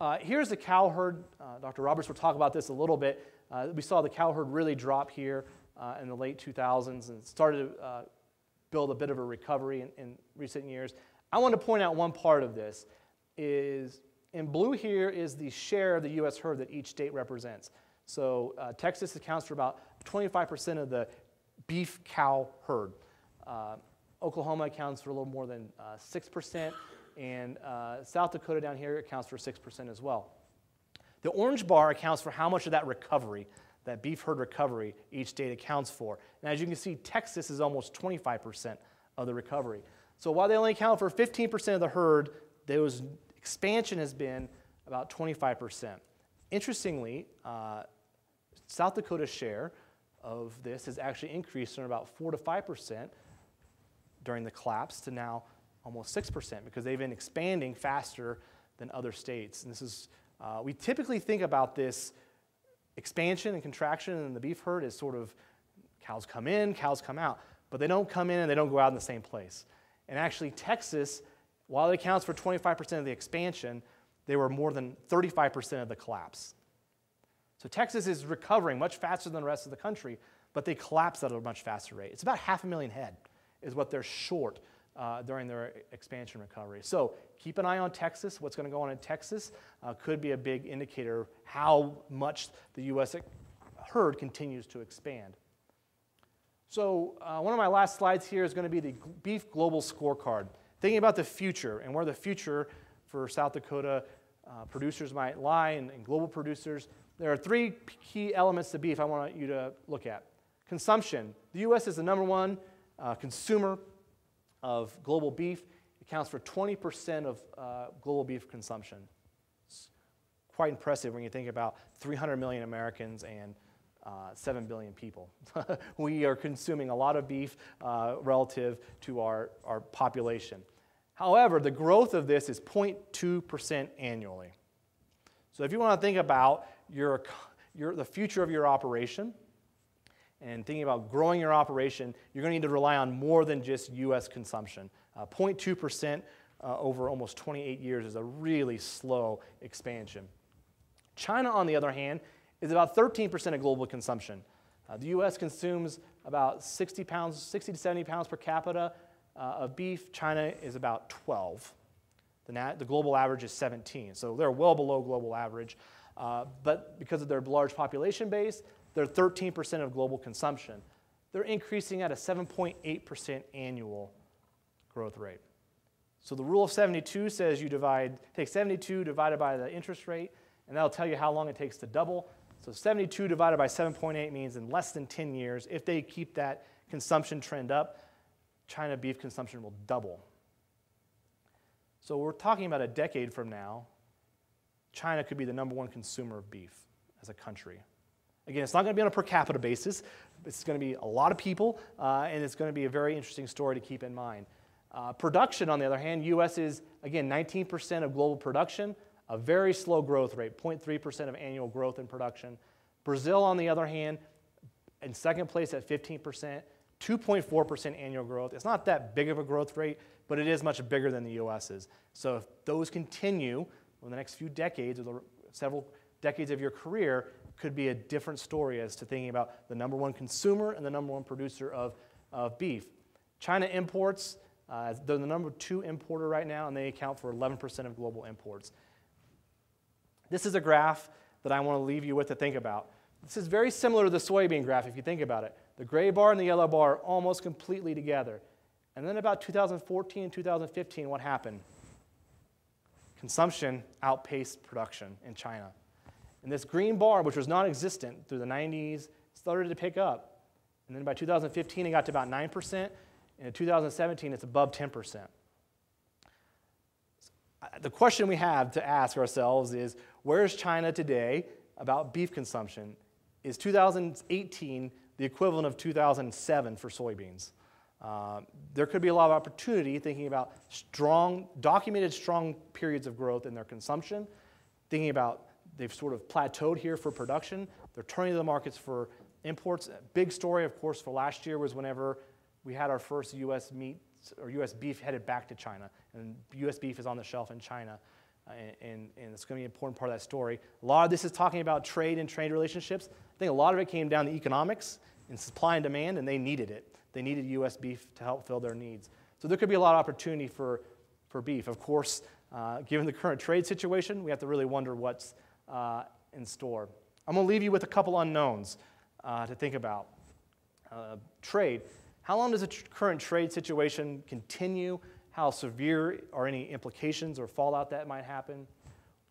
Uh, here's the cow herd. Uh, Dr. Roberts will talk about this a little bit. Uh, we saw the cow herd really drop here uh, in the late 2000s and started to uh, build a bit of a recovery in, in recent years. I want to point out one part of this is in blue here is the share of the U.S. herd that each state represents. So uh, Texas accounts for about 25% of the beef cow herd. Uh, Oklahoma accounts for a little more than uh, 6%, and uh, South Dakota down here accounts for 6% as well. The orange bar accounts for how much of that recovery, that beef herd recovery, each state accounts for. And as you can see, Texas is almost 25% of the recovery. So while they only account for 15% of the herd, was expansion has been about 25%. Interestingly, uh, South Dakota's share of this has actually increased from about 4 to 5% during the collapse to now almost 6% because they've been expanding faster than other states. And this is, uh, we typically think about this expansion and contraction in the beef herd is sort of cows come in, cows come out, but they don't come in and they don't go out in the same place. And actually, Texas, while it accounts for 25% of the expansion, they were more than 35% of the collapse. So Texas is recovering much faster than the rest of the country, but they collapse at a much faster rate. It's about half a million head is what they're short uh, during their expansion recovery. So keep an eye on Texas. What's going to go on in Texas uh, could be a big indicator how much the U.S. herd continues to expand. So uh, one of my last slides here is going to be the Beef Global Scorecard. Thinking about the future and where the future for South Dakota uh, producers might lie and, and global producers, there are three key elements to beef I want you to look at. Consumption. The U.S. is the number one uh, consumer of global beef. accounts for 20% of uh, global beef consumption. It's quite impressive when you think about 300 million Americans and uh, 7 billion people. we are consuming a lot of beef uh, relative to our, our population. However, the growth of this is 0.2% annually. So if you want to think about your, your, the future of your operation, and thinking about growing your operation, you're going to need to rely on more than just U.S. consumption. Uh, 0.2% uh, over almost 28 years is a really slow expansion. China, on the other hand, is about 13% of global consumption. Uh, the U.S. consumes about 60 pounds, 60 to 70 pounds per capita uh, of beef. China is about 12. The, the global average is 17, so they're well below global average. Uh, but because of their large population base, they're 13% of global consumption. They're increasing at a 7.8% annual growth rate. So the rule of 72 says you divide, take 72 divided by the interest rate, and that'll tell you how long it takes to double. So 72 divided by 7.8 means in less than 10 years, if they keep that consumption trend up, China beef consumption will double. So we're talking about a decade from now, China could be the number one consumer of beef as a country. Again, it's not going to be on a per capita basis. It's going to be a lot of people, uh, and it's going to be a very interesting story to keep in mind. Uh, production, on the other hand, U.S. is, again, 19% of global production, a very slow growth rate, 0.3% of annual growth in production. Brazil, on the other hand, in second place at 15%, 2.4% annual growth. It's not that big of a growth rate, but it is much bigger than the U.S. is. So if those continue in the next few decades, or the several decades of your career, could be a different story as to thinking about the number one consumer and the number one producer of, of beef. China imports, uh, they're the number two importer right now, and they account for 11% of global imports. This is a graph that I want to leave you with to think about. This is very similar to the soybean graph if you think about it. The gray bar and the yellow bar are almost completely together. And then about 2014 and 2015, what happened? Consumption outpaced production in China. And this green bar, which was non existent through the 90s, started to pick up. And then by 2015, it got to about 9%. And in 2017, it's above 10%. The question we have to ask ourselves is where is China today about beef consumption? Is 2018 the equivalent of 2007 for soybeans? Uh, there could be a lot of opportunity thinking about strong, documented strong periods of growth in their consumption, thinking about they've sort of plateaued here for production. They're turning to the markets for imports. Big story, of course, for last year was whenever we had our first U.S. meat or U.S. beef headed back to China, and U.S. beef is on the shelf in China. Uh, and, and, it's going to be an important part of that story. A lot of this is talking about trade and trade relationships. I think a lot of it came down to economics and supply and demand, and they needed it. They needed U.S. beef to help fill their needs. So there could be a lot of opportunity for, for beef. Of course, uh, given the current trade situation, we have to really wonder what's uh, in store. I'm going to leave you with a couple unknowns uh, to think about. Uh, trade. How long does the tr- current trade situation continue? How severe are any implications or fallout that might happen?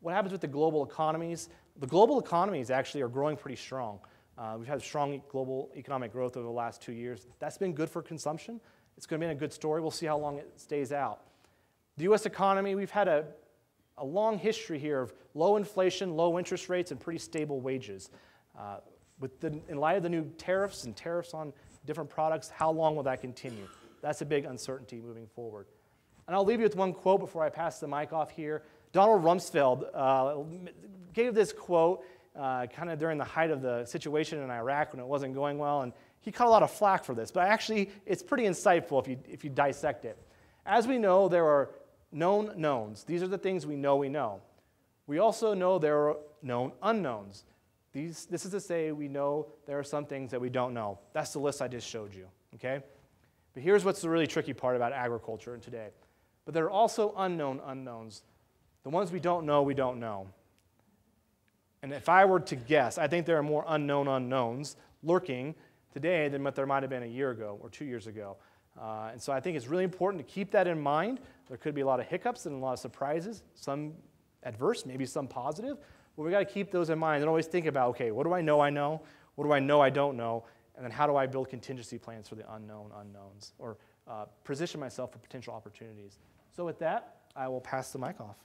What happens with the global economies? The global economies actually are growing pretty strong. Uh, we've had strong global economic growth over the last two years. That's been good for consumption. It's going to be a good story. We'll see how long it stays out. The U.S. economy, we've had a a long history here of low inflation, low interest rates, and pretty stable wages. Uh, with the, in light of the new tariffs and tariffs on different products, how long will that continue? That's a big uncertainty moving forward. And I'll leave you with one quote before I pass the mic off here. Donald Rumsfeld uh, gave this quote uh, kind of during the height of the situation in Iraq when it wasn't going well, and he caught a lot of flack for this, but actually it's pretty insightful if you, if you dissect it. As we know, there are known knowns. These are the things we know we know. We also know there are known unknowns. These, this is to say, we know there are some things that we don't know. That's the list I just showed you, okay? But here's what's the really tricky part about agriculture today. But there are also unknown unknowns. The ones we don't know, we don't know. And if I were to guess, I think there are more unknown unknowns lurking today than what there might have been a year ago or two years ago. Uh, and so I think it's really important to keep that in mind. There could be a lot of hiccups and a lot of surprises, some adverse, maybe some positive. But we got to keep those in mind and always think about okay, what do I know I know? What do I know I don't know? And then how do I build contingency plans for the unknown unknowns or uh, position myself for potential opportunities? So, with that, I will pass the mic off.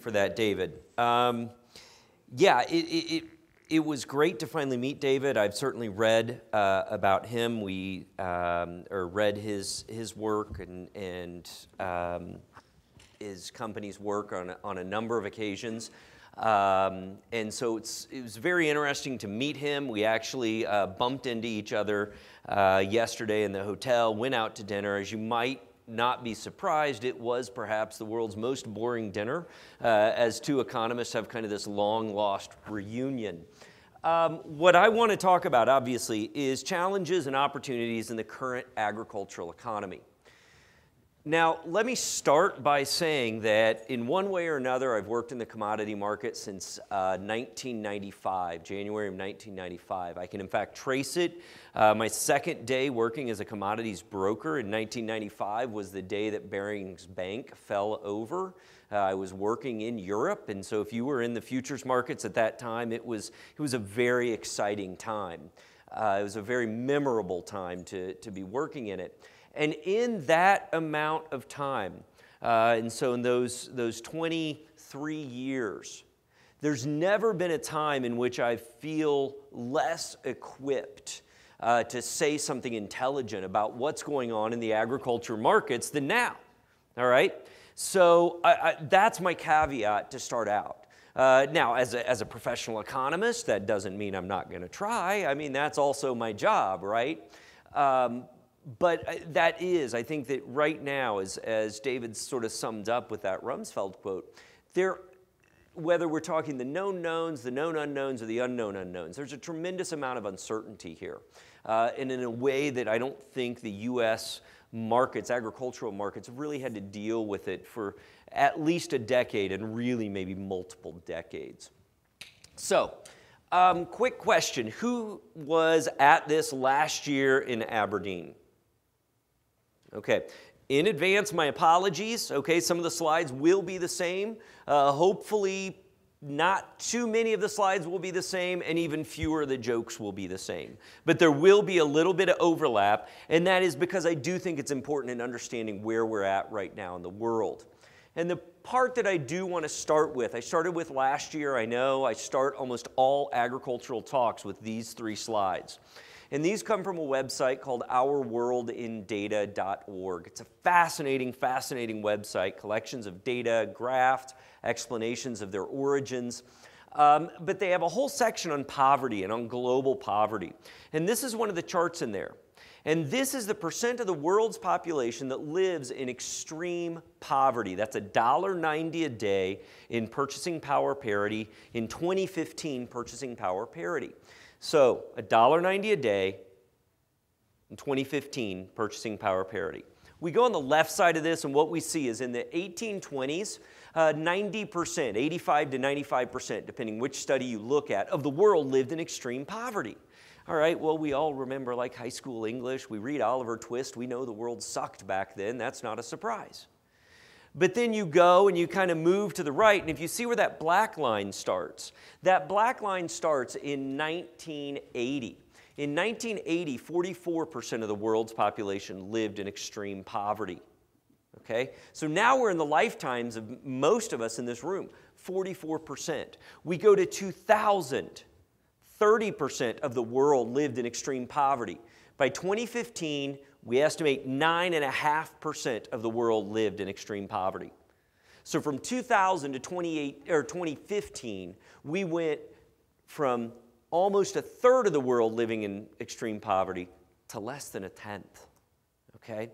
For that, David. Um, yeah, it, it, it, was great to finally meet David. I've certainly read uh, about him. We um, or read his his work and and um, his company's work on on a number of occasions. Um, and so it was very interesting to meet him. We actually uh, bumped into each other uh, yesterday in the hotel, went out to dinner. As you might not be surprised, it was perhaps the world's most boring dinner, uh, as two economists have kind of this long lost reunion. Um, what I want to talk about, obviously, is challenges and opportunities in the current agricultural economy. Now, let me start by saying that in one way or another, I've worked in the commodity market since uh, 1995, January of 1995. I can, in fact, trace it. Uh, my second day working as a commodities broker in 1995 was the day that Barings Bank fell over. Uh, I was working in Europe, and so if you were in the futures markets at that time, it was, it was a very exciting time. Uh, it was a very memorable time to, to be working in it. And in that amount of time, uh, and so in those, those 23 years, there's never been a time in which I feel less equipped uh, to say something intelligent about what's going on in the agriculture markets than now. All right? So I, I, that's my caveat to start out. Uh, now, as a, as a professional economist, that doesn't mean I'm not going to try. I mean, that's also my job, right? Um, but uh, that is, I think that right now, as, as David sort of summed up with that Rumsfeld quote, there, whether we're talking the known knowns, the known unknowns, or the unknown unknowns, there's a tremendous amount of uncertainty here. Uh, and in a way that I don't think the US markets, agricultural markets, really had to deal with it for at least a decade and really maybe multiple decades. So, um, quick question Who was at this last year in Aberdeen? Okay. In advance, my apologies. Okay, some of the slides will be the same. Uh, hopefully, not too many of the slides will be the same, and even fewer of the jokes will be the same. But there will be a little bit of overlap, and that is because I do think it's important in understanding where we're at right now in the world. And the part that I do want to start with, I started with last year, I know, I start almost all agricultural talks with these three slides. And these come from a website called ourworldindata.org. It's a fascinating, fascinating website, collections of data, graphed, explanations of their origins. Um, but they have a whole section on poverty and on global poverty. And this is one of the charts in there. And this is the percent of the world's population that lives in extreme poverty. That's $1.90 a day in purchasing power parity in 2015 purchasing power parity. So $1.90 a day in 2015, purchasing power parity. We go on the left side of this, and what we see is in the 1820s, uh, 90%, 85 to 95%, depending which study you look at, of the world lived in extreme poverty. All right, well, we all remember like high school English. We read Oliver Twist. We know the world sucked back then. That's not a surprise. But then you go and you kind of move to the right, and if you see where that black line starts, that black line starts in 1980. In 1980, 44% of the world's population lived in extreme poverty. Okay? So now we're in the lifetimes of most of us in this room 44%. We go to 2000, 30% of the world lived in extreme poverty. By 2015, we estimate 9.5% of the world lived in extreme poverty. So from 2000 to 28, or 2015, we went from almost a third of the world living in extreme poverty to less than a tenth. Okay?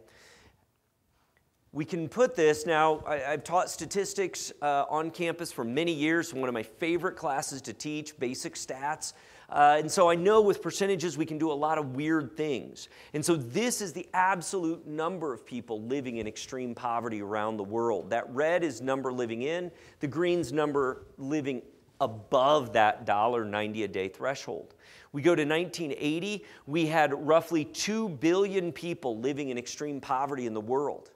We can put this now, I, have taught statistics uh, on campus for many years, one of my favorite classes to teach, basic stats. Uh, and so I know with percentages we can do a lot of weird things. And so this is the absolute number of people living in extreme poverty around the world. That red is number living in, the green's number living above that $1.90 a day threshold. We go to 1980, we had roughly 2 billion people living in extreme poverty in the world.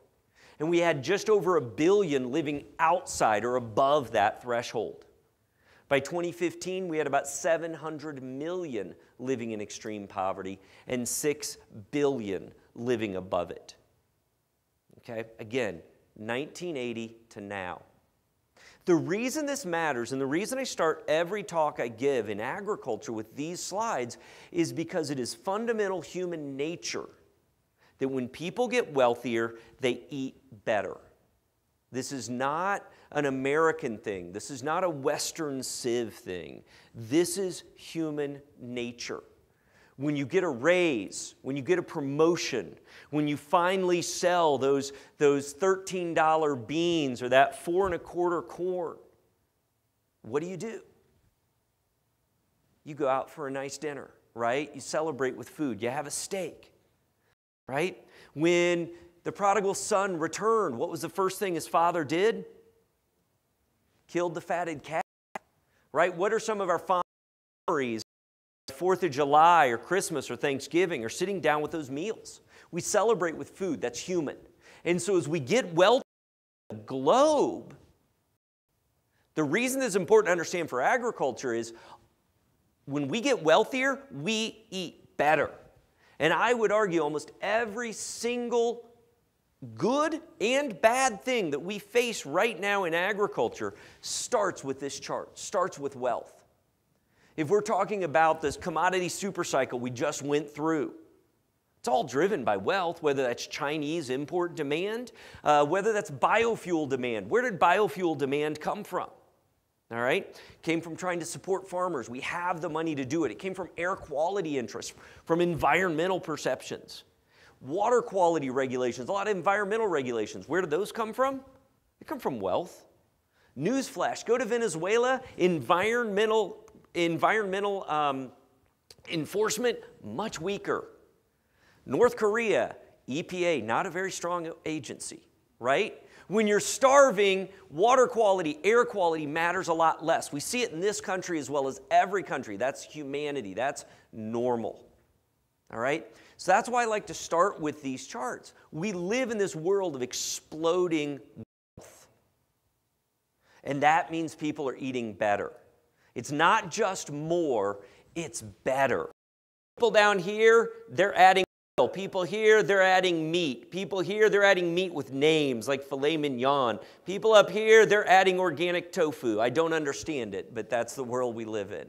And we had just over a billion living outside or above that threshold. By 2015, we had about 700 million living in extreme poverty and 6 billion living above it. Okay, again, 1980 to now. The reason this matters and the reason I start every talk I give in agriculture with these slides is because it is fundamental human nature that when people get wealthier, they eat better. This is not an American thing. This is not a Western sieve thing. This is human nature. When you get a raise, when you get a promotion, when you finally sell those, those $13 beans or that four and a quarter corn, what do you do? You go out for a nice dinner, right? You celebrate with food. You have a steak, right? When the prodigal son returned, what was the first thing his father did? Killed the fatted calf. Right? What are some of our fond memories? Fourth of July or Christmas or Thanksgiving or sitting down with those meals. We celebrate with food. That's human. And so as we get well the globe, the reason that's important to understand for agriculture is when we get wealthier, we eat better. And I would argue almost every single good and bad thing that we face right now in agriculture starts with this chart, starts with wealth. If we're talking about this commodity supercycle we just went through, it's all driven by wealth, whether that's Chinese import demand, uh, whether that's biofuel demand. Where did biofuel demand come from? All right? Came from trying to support farmers. We have the money to do it. It came from air quality interests, from environmental perceptions. Water quality regulations, a lot of environmental regulations. Where do those come from? They come from wealth. Newsflash go to Venezuela, environmental, environmental um, enforcement much weaker. North Korea, EPA, not a very strong agency, right? When you're starving, water quality, air quality matters a lot less. We see it in this country as well as every country. That's humanity, that's normal. All right? So that's why I like to start with these charts. We live in this world of exploding wealth. And that means people are eating better. It's not just more, it's better. People down here, they're adding People here, they're adding meat. People here, they're adding meat with names like filet mignon. People up here, they're adding organic tofu. I don't understand it, but that's the world we live in,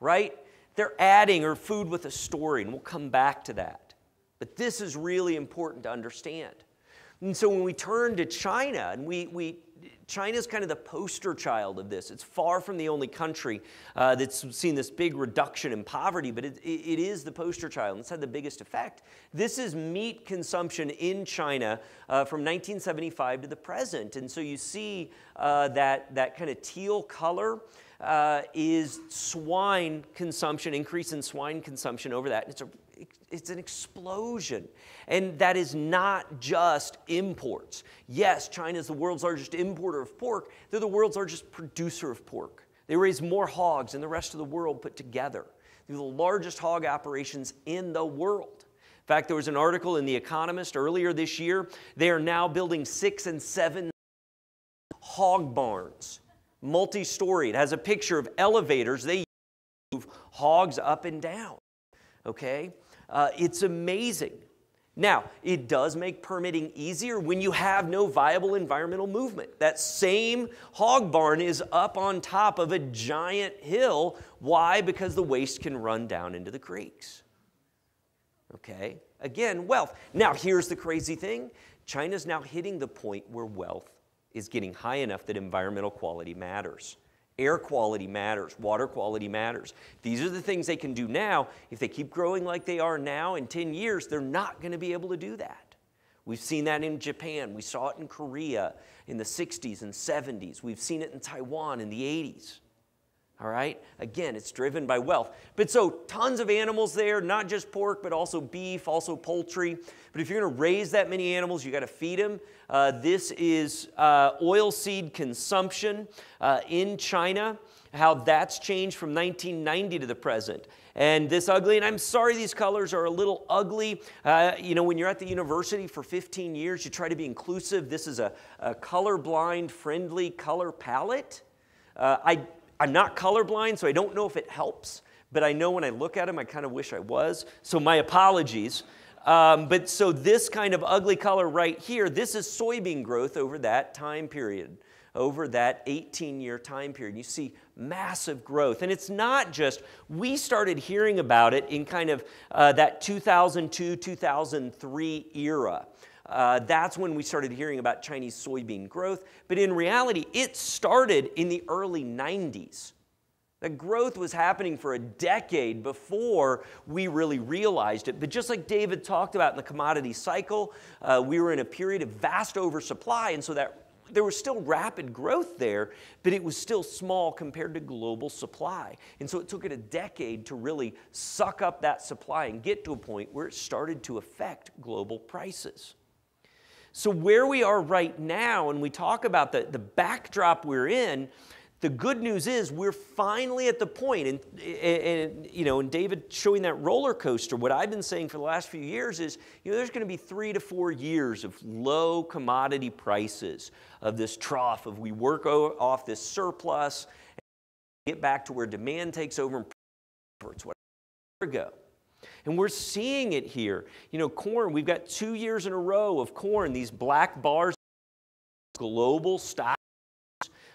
right? They're adding or food with a story, and we'll come back to that. But this is really important to understand. And so when we turn to China and we, we China's kind of the poster child of this. It's far from the only country uh, that's seen this big reduction in poverty, but it, it is the poster child, and it's had the biggest effect. This is meat consumption in China uh, from 1975 to the present. And so you see uh, that, that kind of teal color. Uh, is swine consumption, increase in swine consumption over that. It's a it's an explosion. And that is not just imports. Yes, China is the world's largest importer of pork, they're the world's largest producer of pork. They raise more hogs than the rest of the world put together. They're the largest hog operations in the world. In fact, there was an article in The Economist earlier this year. They are now building six and seven hog barns, multi story. It has a picture of elevators. They move hogs up and down. Okay? Uh, it's amazing. Now, it does make permitting easier when you have no viable environmental movement. That same hog barn is up on top of a giant hill. Why? Because the waste can run down into the creeks. Okay? Again, wealth. Now, here's the crazy thing China's now hitting the point where wealth is getting high enough that environmental quality matters. Air quality matters, water quality matters. These are the things they can do now. If they keep growing like they are now in 10 years, they're not going to be able to do that. We've seen that in Japan. We saw it in Korea in the 60s and 70s. We've seen it in Taiwan in the 80s. All right? Again, it's driven by wealth. But so, tons of animals there, not just pork, but also beef, also poultry. But if you're going to raise that many animals, you got to feed them. Uh, this is uh, oilseed consumption uh, in China, how that's changed from 1990 to the present. And this ugly, and I'm sorry these colors are a little ugly. Uh, you know, when you're at the university for 15 years, you try to be inclusive. This is a, a colorblind, friendly color palette. Uh, I I'm not colorblind, so I don't know if it helps, but I know when I look at them, I kind of wish I was. So my apologies. Um, but so this kind of ugly color right here, this is soybean growth over that time period, over that 18 year time period. You see massive growth. And it's not just, we started hearing about it in kind of uh, that 2002, 2003 era. Uh, that's when we started hearing about Chinese soybean growth. But in reality, it started in the early 90s. The growth was happening for a decade before we really realized it. But just like David talked about in the commodity cycle, uh, we were in a period of vast oversupply, and so that there was still rapid growth there, but it was still small compared to global supply. And so it took it a decade to really suck up that supply and get to a point where it started to affect global prices. So, where we are right now, and we talk about the, the backdrop we're in, the good news is we're finally at the point, and, and, you know, and David showing that roller coaster. What I've been saying for the last few years is, you know, there's going to be three to four years of low commodity prices of this trough of we work off this surplus, and get back to where demand takes over and it's what ago. And we're seeing it here. You know, corn, we've got two years in a row of corn, these black bars, global stocks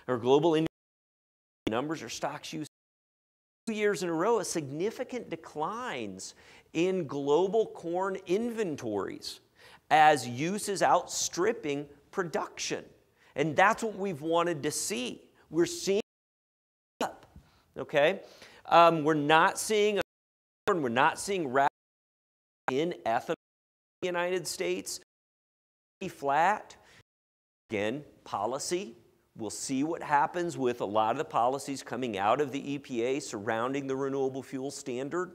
or global numbers or stocks used two years in a row of significant declines in global corn inventories as use is outstripping production. And that's what we've wanted to see. We're seeing up, okay? Um, we're not seeing we're not seeing rapid in ethanol in the United States. Flat. Again, policy. We'll see what happens with a lot of the policies coming out of the EPA surrounding the renewable fuel standard.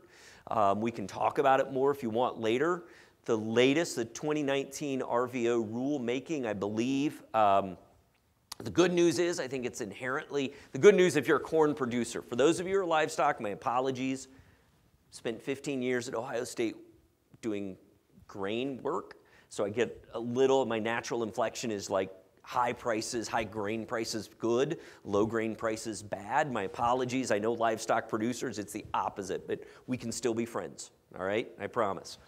Um, we can talk about it more if you want later. The latest, the 2019 RVO rulemaking, I believe. Um, the good news is, I think it's inherently, the good news if you're a corn producer. For those of you who are livestock, my apologies. Spent 15 years at Ohio State doing grain work. So I get a little, my natural inflection is like high prices, high grain prices good, low grain prices bad. My apologies. I know livestock producers, it's the opposite, but we can still be friends, all right? I promise.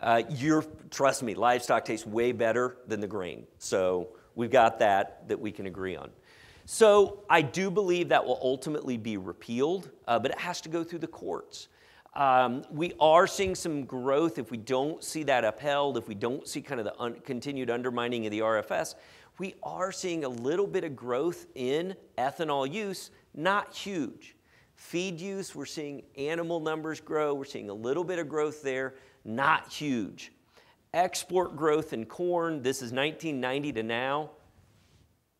Uh, you're, trust me, livestock tastes way better than the grain. So we've got that that we can agree on. So I do believe that will ultimately be repealed, uh, but it has to go through the courts. Um, we are seeing some growth if we don't see that upheld, if we don't see kind of the un- continued undermining of the RFS. We are seeing a little bit of growth in ethanol use, not huge. Feed use, we're seeing animal numbers grow, we're seeing a little bit of growth there, not huge. Export growth in corn, this is 1990 to now.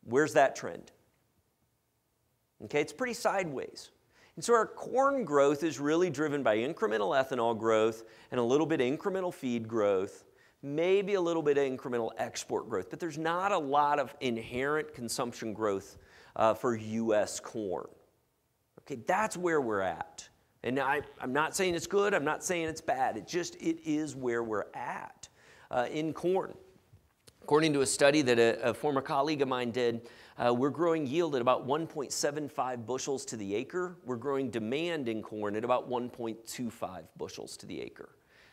Where's that trend? Okay, it's pretty sideways. And so our corn growth is really driven by incremental ethanol growth and a little bit incremental feed growth, maybe a little bit of incremental export growth, but there's not a lot of inherent consumption growth uh, for US corn. Okay, that's where we're at. And I, am not saying it's good, I'm not saying it's bad, it just, it is where we're at uh, in corn. According to a study that a, a former colleague of mine did, uh, we're growing yield at about 1.75 bushels to the acre. We're growing demand in corn at about 1.25 bushels to the acre.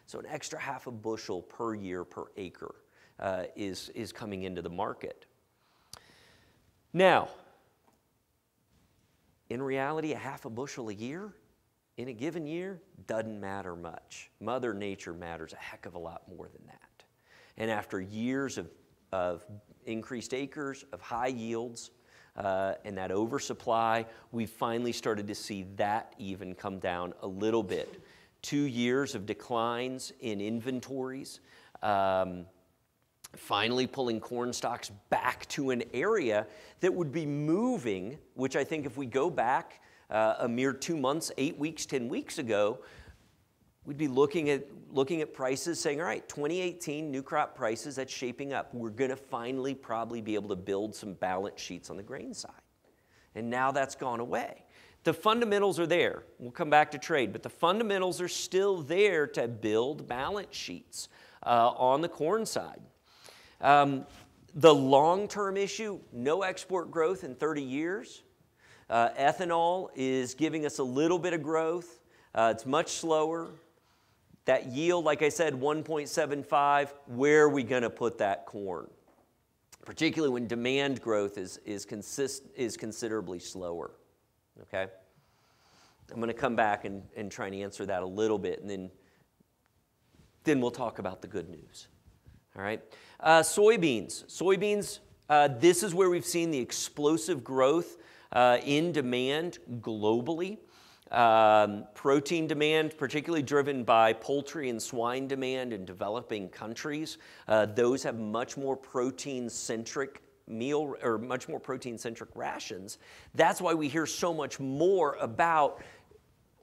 So an extra half a bushel per year per acre uh, is, is coming into the market. Now, in reality, a half a bushel a year in a given year doesn't matter much. Mother Nature matters a heck of a lot more than that. And after years of, of increased acres, of high yields, uh, and that oversupply, we finally started to see that even come down a little bit. Two years of declines in inventories, um, finally pulling corn stocks back to an area that would be moving, which I think if we go back uh, a mere two months, eight weeks, 10 weeks ago, we'd be looking at, looking at prices saying, all right, 2018 new crop prices, that's shaping up. We're going to finally probably be able to build some balance sheets on the grain side. And now that's gone away. The fundamentals are there. We'll come back to trade, but the fundamentals are still there to build balance sheets uh, on the corn side. Um, the long term issue no export growth in 30 years. Uh, ethanol is giving us a little bit of growth. Uh, it's much slower. That yield, like I said, 1.75, where are we going to put that corn? Particularly when demand growth is, is, consist, is considerably slower. Okay? I'm going to come back and, and try and answer that a little bit, and then, then we'll talk about the good news. All right? Uh, soybeans. Soybeans, uh, this is where we've seen the explosive growth uh, in demand globally. Um, protein demand, particularly driven by poultry and swine demand in developing countries, uh, those have much more protein centric meal or much more protein centric rations. That's why we hear so much more about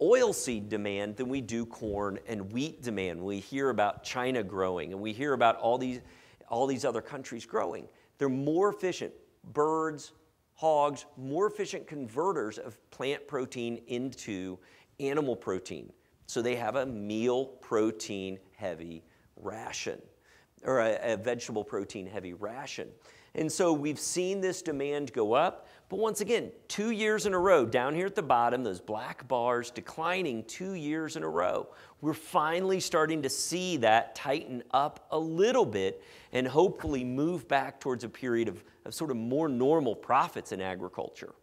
oilseed demand than we do corn and wheat demand. We hear about China growing and we hear about all these all these other countries growing. They're more efficient. Birds, hogs, more efficient converters of plant protein into animal protein. So they have a meal protein heavy ration or a, a vegetable protein heavy ration. And so we've seen this demand go up, but once again, two years in a row, down here at the bottom, those black bars declining two years in a row. We're finally starting to see that tighten up a little bit and hopefully move back towards a period of, of sort of more normal profits in agriculture.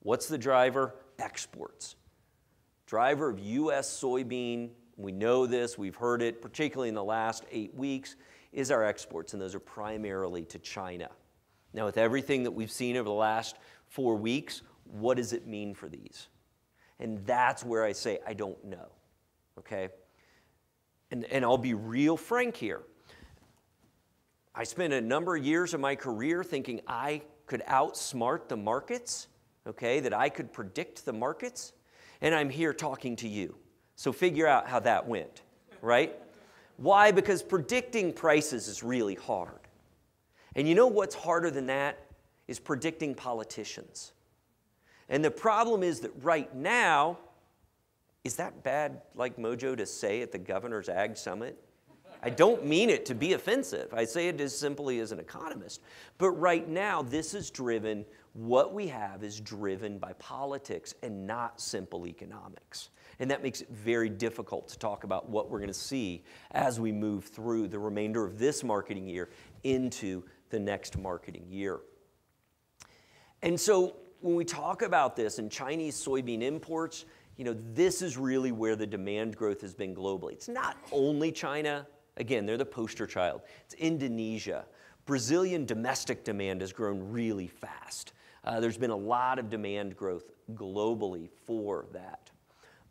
What's the driver? Exports. Driver of US soybean, we know this, we've heard it, particularly in the last eight weeks, is our exports, and those are primarily to China. Now, with everything that we've seen over the last four weeks, what does it mean for these? And that's where I say, I don't know. Okay? And, and I'll be real frank here. I spent a number of years of my career thinking I could outsmart the markets, okay, that I could predict the markets, and I'm here talking to you. So figure out how that went, right? Why? Because predicting prices is really hard. And you know what's harder than that? Is predicting politicians. And the problem is that right now, is that bad, like Mojo, to say at the governor's ag summit? I don't mean it to be offensive. I say it as simply as an economist. But right now, this is driven, what we have is driven by politics and not simple economics. And that makes it very difficult to talk about what we're going to see as we move through the remainder of this marketing year into the next marketing year. And so when we talk about this and Chinese soybean imports, you know, this is really where the demand growth has been globally. It's not only China. Again, they're the poster child. It's Indonesia. Brazilian domestic demand has grown really fast. Uh, there's been a lot of demand growth globally for that.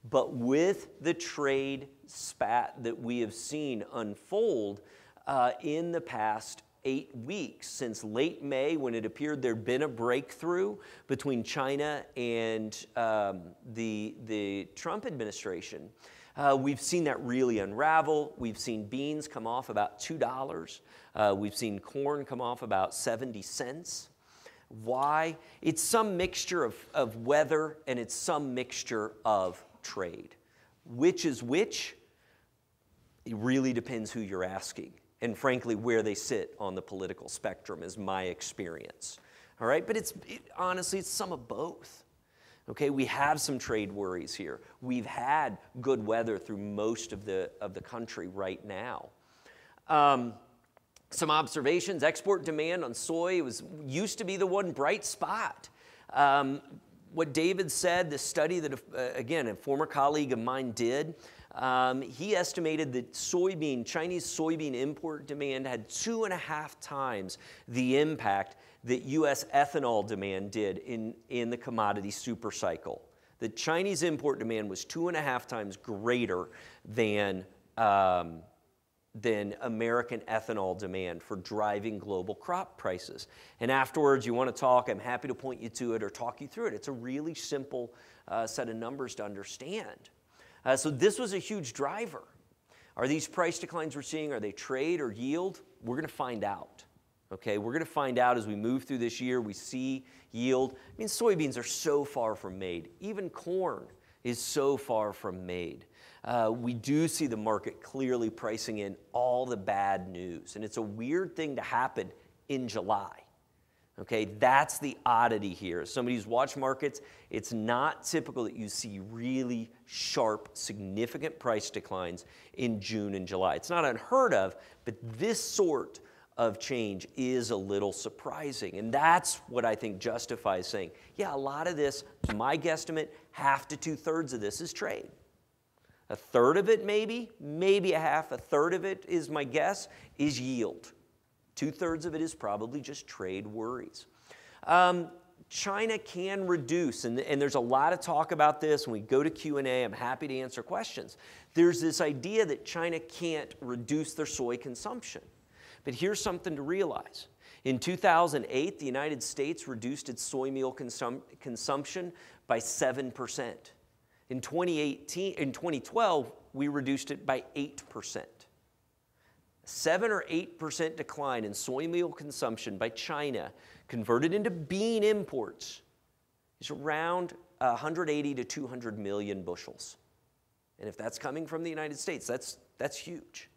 But with the trade spat that we have seen unfold uh, in the past eight weeks since late May when it appeared there'd been a breakthrough between China and um, the, the Trump administration. Uh, we've seen that really unravel. We've seen beans come off about $2. Uh, we've seen corn come off about 70 cents. Why? It's some mixture of, of weather and it's some mixture of trade. Which is which? It really depends who you're asking and frankly where they sit on the political spectrum is my experience. All right? But it's it, honestly it's some of both. Okay? We have some trade worries here. We've had good weather through most of the of the country right now. Um, some observations. Export demand on soy was used to be the one bright spot. Um, what david said the study that uh, again a former colleague of mine did um, he estimated that soybean, Chinese soybean import demand had two and a half times the impact that US ethanol demand did in, in the commodity super cycle. The Chinese import demand was two and a half times greater than, um, than American ethanol demand for driving global crop prices. And afterwards, you want to talk, I'm happy to point you to it or talk you through it. It's a really simple uh, set of numbers to understand. Uh, so this was a huge driver. Are these price declines we're seeing, are they trade or yield? We're going to find out. Okay, we're going to find out as we move through this year. We see yield. I mean, soybeans are so far from made. Even corn is so far from made. Uh, we do see the market clearly pricing in all the bad news. And it's a weird thing to happen in July. Okay, that's the oddity here. somebody who's watched markets, it's not typical that you see really sharp, significant price declines in June and July. It's not unheard of, but this sort of change is a little surprising. And that's what I think justifies saying, yeah, a lot of this, my guesstimate, half to two thirds of this is trade. A third of it, maybe, maybe a half, a third of it is my guess, is yield. Two thirds of it is probably just trade worries. Um, China can reduce, and, and, there's a lot of talk about this. When we go to Q&A, I'm happy to answer questions. There's this idea that China can't reduce their soy consumption. But here's something to realize. In 2008, the United States reduced its soy meal consum consumption by 7%. In 2018, in 2012, we reduced it by 8%. 7 or 8% decline in soy meal consumption by China converted into bean imports is around 180 to 200 million bushels. And if that's coming from the United States, that's, that's huge.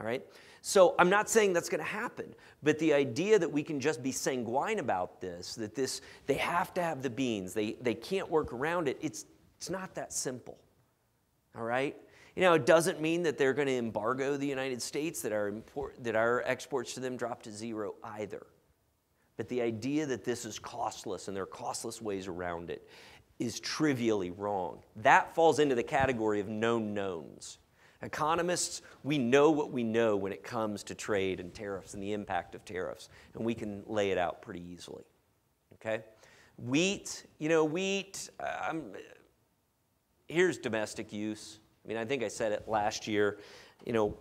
All right? So I'm not saying that's going to happen, but the idea that we can just be sanguine about this, that this they have to have the beans, they, they can't work around it, it's, it's not that simple. All right? You know, it doesn't mean that they're going to embargo the United States, that our, import, that our exports to them drop to zero either. But the idea that this is costless and there are costless ways around it is trivially wrong. That falls into the category of known knowns. Economists, we know what we know when it comes to trade and tariffs and the impact of tariffs, and we can lay it out pretty easily. Okay? Wheat, you know, wheat, um, here's domestic use. I mean, I think I said it last year. You know,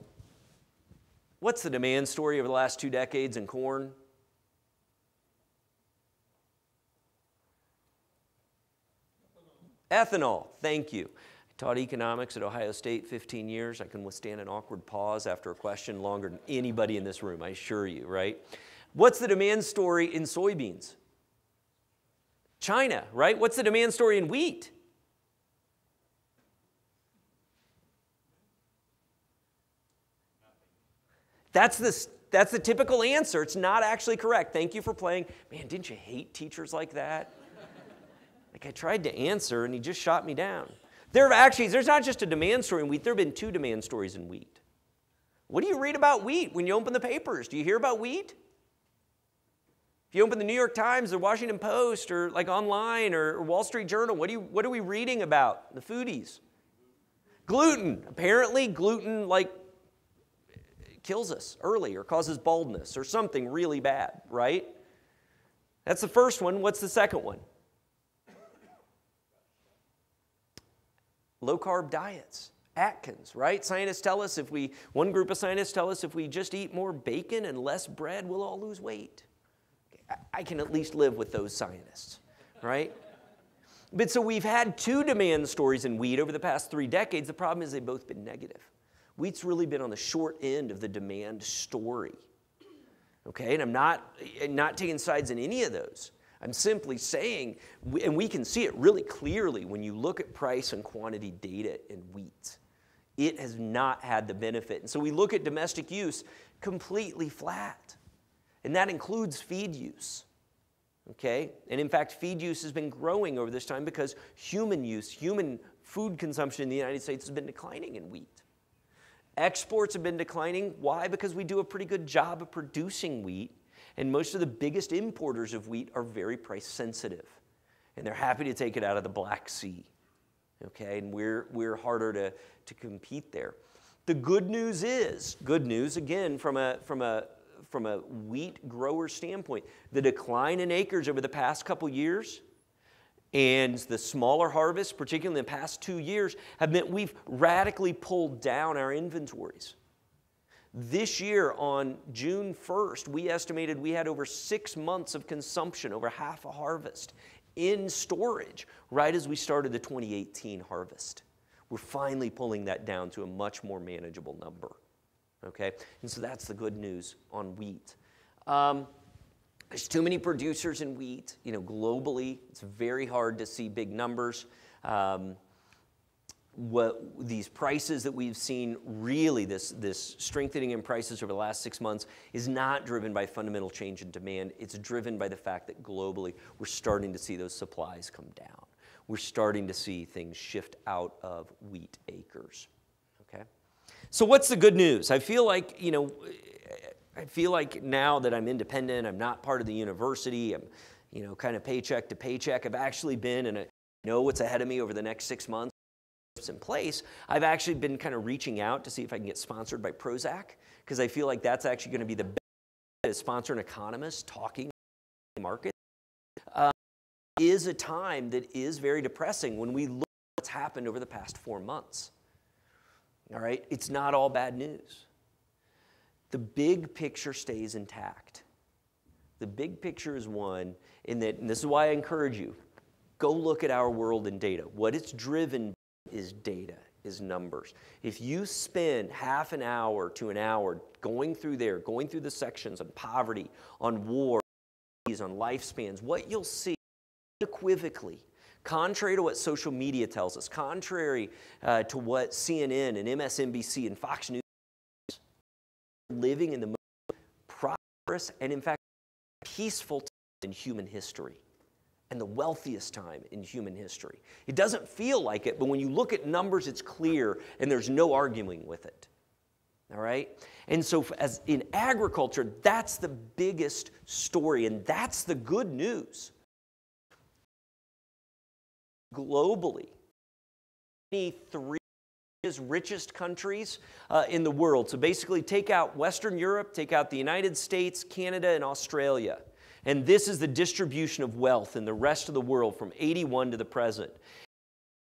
what's the demand story over the last two decades in corn? Ethanol, thank you. I taught economics at Ohio State 15 years. I can withstand an awkward pause after a question longer than anybody in this room, I assure you, right? What's the demand story in soybeans? China, right? What's the demand story in wheat? That's the, that's the typical answer. It's not actually correct. Thank you for playing. Man, didn't you hate teachers like that? Like I tried to answer and he just shot me down. There have actually, there's not just a demand story in wheat, there have been two demand stories in wheat. What do you read about wheat when you open the papers? Do you hear about wheat? If you open the New York Times or Washington Post or like online or, Wall Street Journal, what, do you, what are we reading about? The foodies. Gluten. Apparently, gluten like kills us early or causes baldness or something really bad, right? That's the first one. What's the second one? low carb diets. Atkins, right? Scientists tell us if we, one group of scientists tell us if we just eat more bacon and less bread, we'll all lose weight. I can at least live with those scientists, right? But so we've had two demand stories in wheat over the past three decades. The problem is they've both been negative. Wheat's really been on the short end of the demand story. Okay, and I'm not, not taking sides in any of those. I'm simply saying, and we can see it really clearly when you look at price and quantity data in wheat. It has not had the benefit. And so we look at domestic use completely flat. And that includes feed use. Okay? And in fact, feed use has been growing over this time because human use, human food consumption in the United States has been declining in wheat. Exports have been declining. Why? Because we do a pretty good job of producing wheat and most of the biggest importers of wheat are very price sensitive. And they're happy to take it out of the Black Sea. Okay, and we're, we're harder to, to compete there. The good news is, good news again from a, from a, from a wheat grower standpoint, the decline in acres over the past couple years and the smaller harvests, particularly in the past two years, have meant we've radically pulled down our inventories. This year, on June 1st, we estimated we had over six months of consumption, over half a harvest in storage, right as we started the 2018 harvest. We're finally pulling that down to a much more manageable number. Okay? And so that's the good news on wheat. Um, there's too many producers in wheat. You know, globally, it's very hard to see big numbers. Um, what these prices that we've seen really this, this strengthening in prices over the last six months is not driven by fundamental change in demand. It's driven by the fact that globally we're starting to see those supplies come down. We're starting to see things shift out of wheat acres. Okay? So what's the good news? I feel like you know i feel like now that i'm independent i'm not part of the university i'm you know kind of paycheck to paycheck i've actually been and i know what's ahead of me over the next six months in place, I've actually been kind of reaching out to see if I can get sponsored by Prozac because I feel like that's actually going to be the best to sponsor an economist talking market. Uh, is a time that is very depressing when we look at what's happened over the past four months. All right, it's not all bad news. The big picture stays intact. The big picture is one in that, and this is why I encourage you go look at our world in data. What it's driven is data. is numbers. If you spend half an hour to an hour going through there, going through the sections on poverty, on war, on lifespans, what you'll see unequivocally, contrary to what social media tells us, contrary uh, to what CNN and MSNBC and Fox News, living in the most prosperous and, in fact, peaceful time in human history and the wealthiest time in human history. It doesn't feel like it, but when you look at numbers, it's clear and there's no arguing with it. All right? And so, as in agriculture, that's the biggest story, and that's the good news. Globally, three richest countries uh, in the world. So basically, take out Western Europe, take out the United States, Canada, and Australia. And this is the distribution of wealth in the rest of the world from 81 to the present.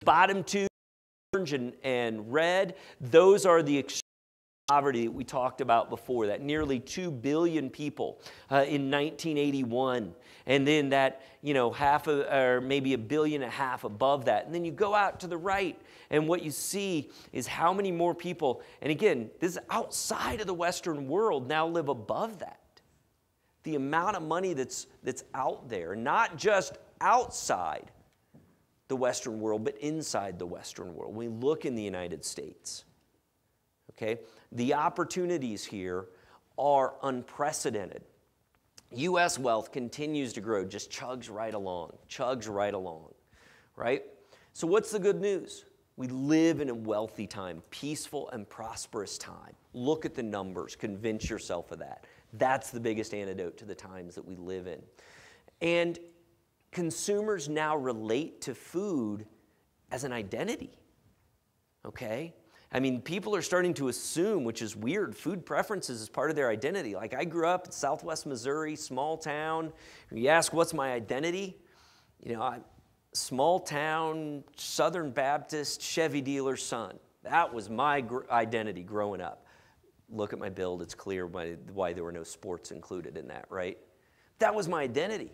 Bottom two, orange and, and red, those are the poverty that we talked about before, that nearly 2 billion people uh, in 1981. And then that, you know, half a, or maybe a billion and a half above that. And then you go out to the right, and what you see is how many more people, and again, this is outside of the Western world, now live above that the amount of money that's, that's out there, not just outside the Western world, but inside the Western world. We look in the United States, okay, the opportunities here are unprecedented. U.S. wealth continues to grow, just chugs right along, chugs right along, right? So, what's the good news? We live in a wealthy time, peaceful and prosperous time. Look at the numbers, convince yourself of that. That's the biggest antidote to the times that we live in. And consumers now relate to food as an identity. Okay? I mean, people are starting to assume, which is weird, food preferences is part of their identity. Like, I grew up in southwest Missouri, small town. You ask, what's my identity? You know, I, small town, Southern Baptist Chevy dealer son. That was my gr- identity growing up look at my build, it's clear why, why there were no sports included in that, right? That was my identity.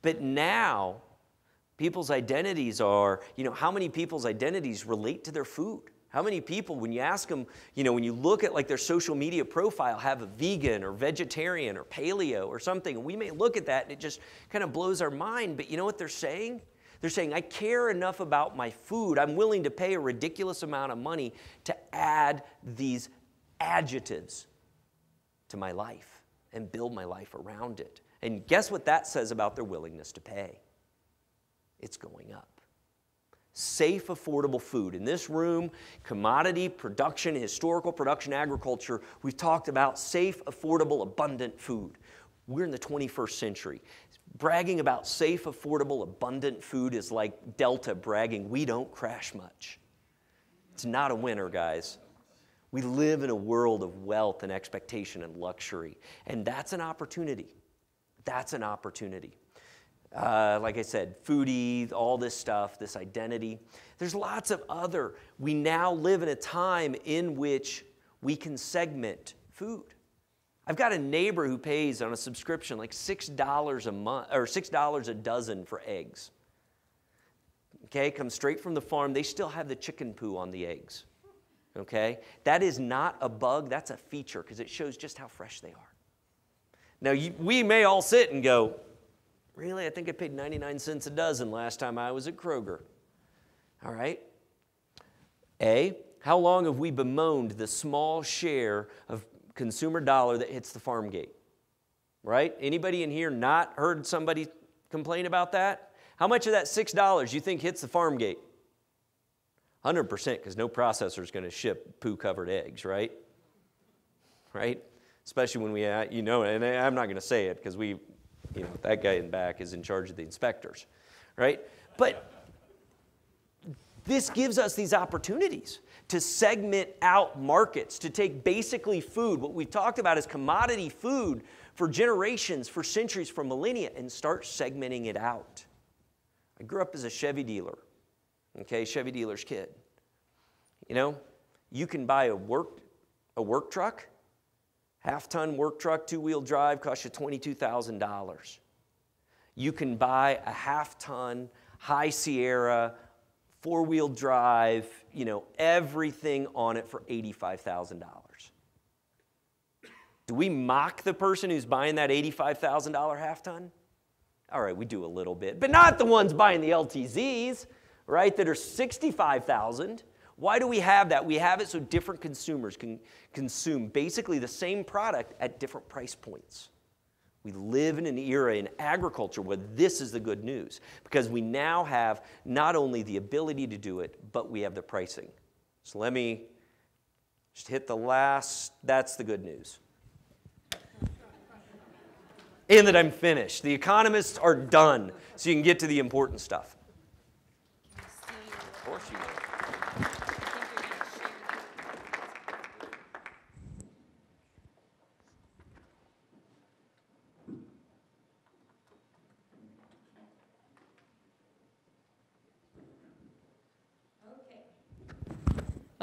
But now, people's identities are, you know, how many people's identities relate to their food? How many people, when you ask them, you know, when you look at like their social media profile, have a vegan or vegetarian or paleo or something, and we may look at that and it just kind of blows our mind, but you know what they're saying? They're saying, I care enough about my food, I'm willing to pay a ridiculous amount of money to add these adjectives to my life and build my life around it. And guess what that says about their willingness to pay? It's going up. Safe, affordable food. In this room, commodity production, historical production, agriculture, we've talked about safe, affordable, abundant food. We're in the 21st century. Bragging about safe, affordable, abundant food is like Delta bragging, we don't crash much. It's not a winner, guys. We live in a world of wealth and expectation and luxury, and that's an opportunity. That's an opportunity. Uh, like I said, foodie, all this stuff, this identity. There's lots of other. We now live in a time in which we can segment food. I've got a neighbor who pays on a subscription like $6 a month or $6 a dozen for eggs. Okay, comes straight from the farm. They still have the chicken poo on the eggs okay? That is not a bug, that's a feature because it shows just how fresh they are. Now, you, we may all sit and go, Really? I think I paid 99 cents a dozen last time I was at Kroger. All right? A, how long have we bemoaned the small share of consumer dollar that hits the farm gate? Right? Anybody in here not heard somebody complain about that? How much of that $6 you think hits the farm gate? 100% because no processor is going to ship poo covered eggs, right? Right? Especially when we, uh, you know, and I'm not going to say it because we, you know, that guy in back is in charge of the inspectors, right? But this gives us these opportunities to segment out markets, to take basically food, what we've talked about as commodity food for generations, for centuries, for millennia, and start segmenting it out. I grew up as a Chevy dealer okay, Chevy dealer's kid. You know, you can buy a work, a work truck, half ton work truck, two wheel drive, cost you $22,000. You can buy a half ton High Sierra four wheel drive, you know, everything on it for $85,000. Do we mock the person who's buying that $85,000 half ton? All right, we do a little bit, but not the ones buying the LTZs, right, that are 65,000. Why do we have that? We have it so different consumers can consume basically the same product at different price points. We live in an era in agriculture where this is the good news because we now have not only the ability to do it, but we have the pricing. So let me just hit the last, that's the good news. and that I'm finished. The economists are done, so you can get to the important stuff. Of course you will.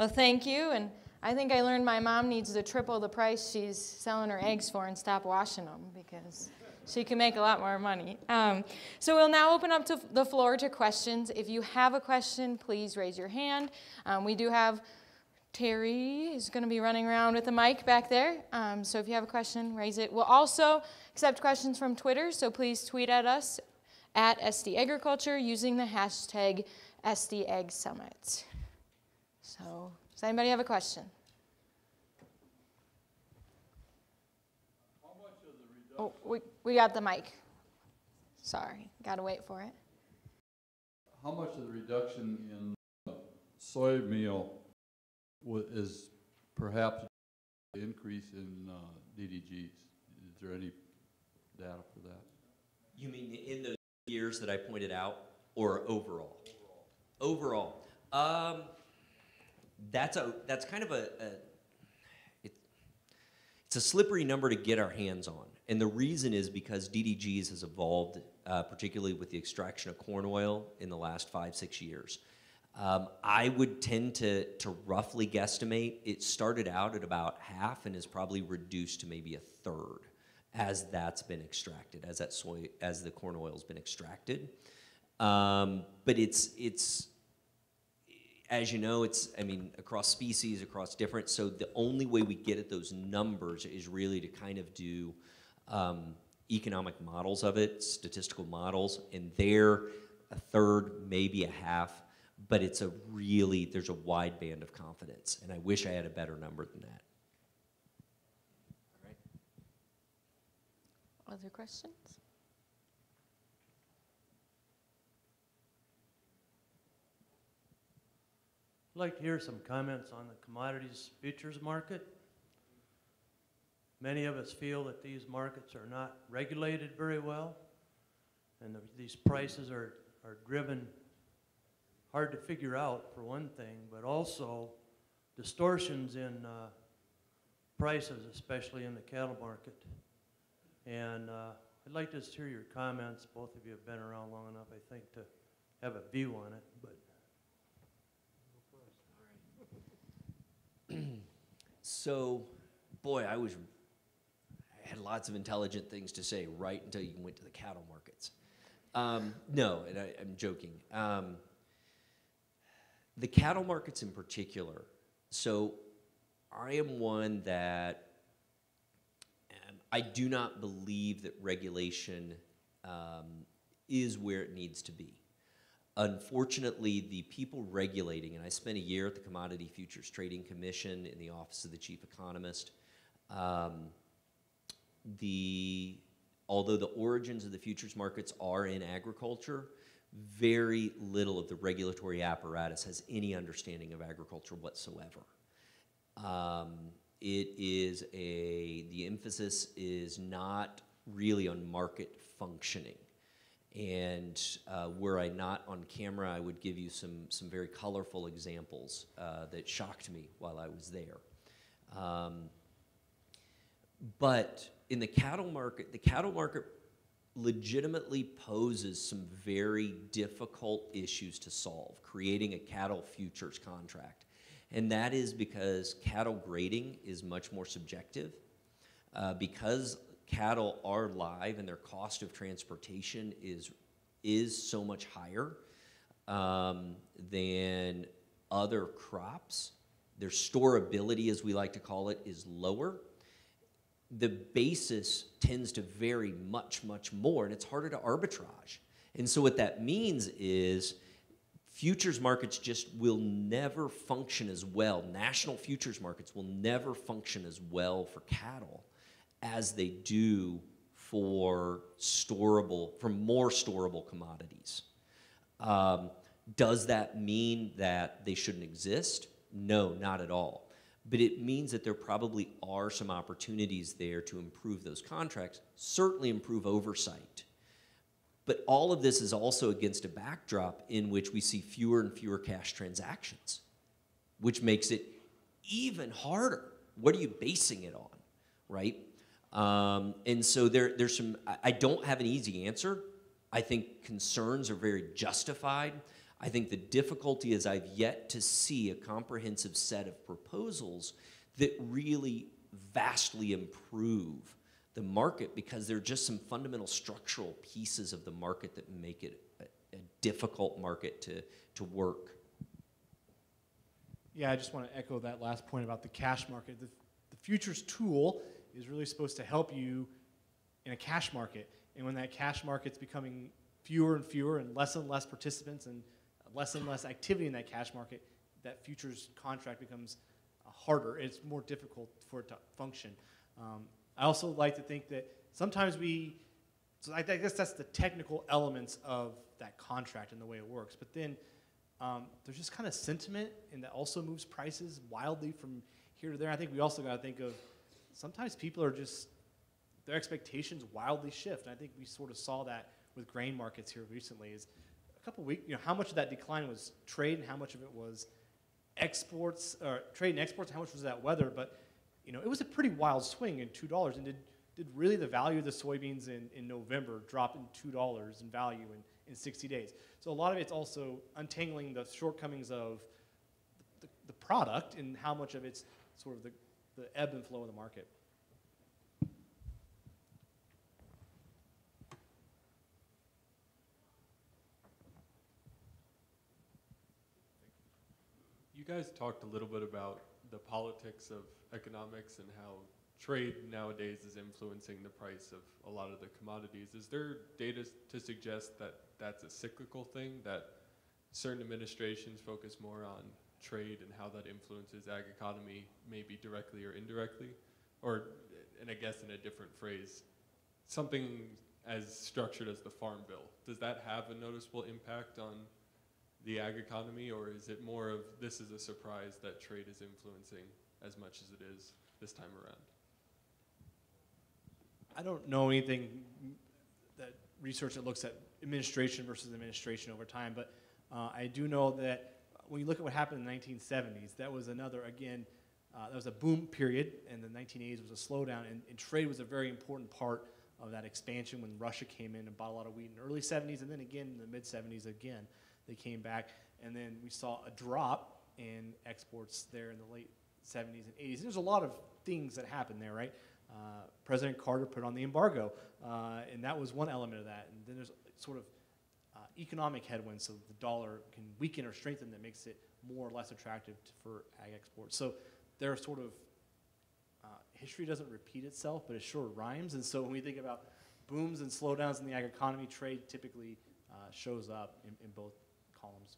Well, thank you. And I think I learned my mom needs to triple the price she's selling her eggs for and stop washing them because she can make a lot more money. Um, so we'll now open up to the floor to questions. If you have a question, please raise your hand. Um, we do have Terry is going to be running around with the mic back there. Um, so if you have a question, raise it. We'll also accept questions from Twitter. So please tweet at us at SD Agriculture using the hashtag SD Summit. So, does anybody have a question? Oh, we, we got the mic. Sorry, got to wait for it. How much of the reduction in soy meal is perhaps the increase in uh, DDGs? Is there any data for that? You mean in those years that I pointed out, or overall? Overall, um, that's a that's kind of a, a it, it's a slippery number to get our hands on, and the reason is because DDGs has evolved, uh, particularly with the extraction of corn oil in the last five six years. Um, I would tend to to roughly guesstimate it started out at about half and is probably reduced to maybe a third as that's been extracted, as that soy, as the corn oil's been extracted. Um, but it's it's as you know, it's I mean across species, across different. So the only way we get at those numbers is really to kind of do um, economic models of it, statistical models, and there a third, maybe a half. But it's a really there's a wide band of confidence, and I wish I had a better number than that. Other questions? I'd like to hear some comments on the commodities futures market. Many of us feel that these markets are not regulated very well, and the- these prices are, are driven hard to figure out, for one thing, but also distortions in uh, prices, especially in the cattle market. And uh, I'd like to just hear your comments. Both of you have been around long enough, I think, to have a view on it, but So, boy, I was I had lots of intelligent things to say right until you went to the cattle markets. Um, no, and I, I'm joking. Um, the cattle markets in particular. So, I am one that um, I do not believe that regulation um, is where it needs to be. Unfortunately, the people regulating, and I spent a year at the Commodity Futures Trading Commission in the office of the chief economist. Um, the although the origins of the futures markets are in agriculture, very little of the regulatory apparatus has any understanding of agriculture whatsoever. Um, it is a the emphasis is not really on market functioning. And uh, were I not on camera, I would give you some, some very colorful examples uh, that shocked me while I was there. Um, but in the cattle market, the cattle market legitimately poses some very difficult issues to solve, creating a cattle futures contract. And that is because cattle grading is much more subjective. Uh, because cattle are live and their cost of transportation is, is so much higher, um, than other crops. Their storability, as we like to call it, is lower. The basis tends to vary much, much more, and it's harder to arbitrage. And so, what that means is futures markets just will never function as well. National futures markets will never function as well for cattle as they do for storable, for more storable commodities. Um, does that mean that they shouldn't exist? No, not at all. But it means that there probably are some opportunities there to improve those contracts, certainly improve oversight. But all of this is also against a backdrop in which we see fewer and fewer cash transactions, which makes it even harder. What are you basing it on, right? Um, and so there, there's some, I- don't have an easy answer. I think concerns are very justified. I think the difficulty is I've yet to see a comprehensive set of proposals that really vastly improve the market because there are just some fundamental structural pieces of the market that make it a, a difficult market to, to work. Yeah, I just want to echo that last point about the cash market. The, the futures tool is really supposed to help you in a cash market. And when that cash market's becoming fewer and fewer and less and less participants and less and less activity in that cash market, that futures contract becomes harder. It's more difficult for it to function. Um, I also like to think that sometimes we, so I, I guess that's the technical elements of that contract and the way it works. But then um, there's just kind of sentiment, and that also moves prices wildly from here to there. I think we also got to think of sometimes people are just their expectations wildly shift. And I think we sort of saw that with grain markets here recently. Is a couple weeks, you know, how much of that decline was trade and how much of it was exports or trade and exports, how much was that weather? But you know, it was a pretty wild swing in two dollars. And did did really the value of the soybeans in, in November drop in two dollars in value in, in 60 days? So a lot of it's also untangling the shortcomings of the, the product and how much of it's sort of the, the ebb and flow of the market. You guys talked a little bit about the politics of economics and how trade nowadays is influencing the price of a lot of the commodities. Is there data to suggest that that's a cyclical thing, that certain administrations focus more on trade and how that influences ag economy, maybe directly or indirectly? Or, and I guess in a different phrase, something as structured as the Farm Bill, does that have a noticeable impact on the ag economy, or is it more of this is a surprise that trade is influencing as much as it is this time around? I don't know anything that research that looks at administration versus administration over time, but uh, I do know that when you look at what happened in the 1970s, that was another, again, uh, that was a boom period, and the 1980s was a slowdown, and, and trade was a very important part of that expansion when Russia came in and bought a lot of wheat in the early 70s, and then again in the mid 70s again, they came back, and then we saw a drop in exports there in the late 70s and 80s. And there's a lot of things that happened there, right? Uh, President Carter put on the embargo, uh, and that was one element of that. And then there's sort of economic headwinds, so the dollar can weaken or strengthen that makes it more or less attractive to, for ag exports. So there are sort of uh, history doesn't repeat itself, but it sure rhymes. And so when we think about booms and slowdowns in the ag economy, trade typically uh, shows up in, in both columns.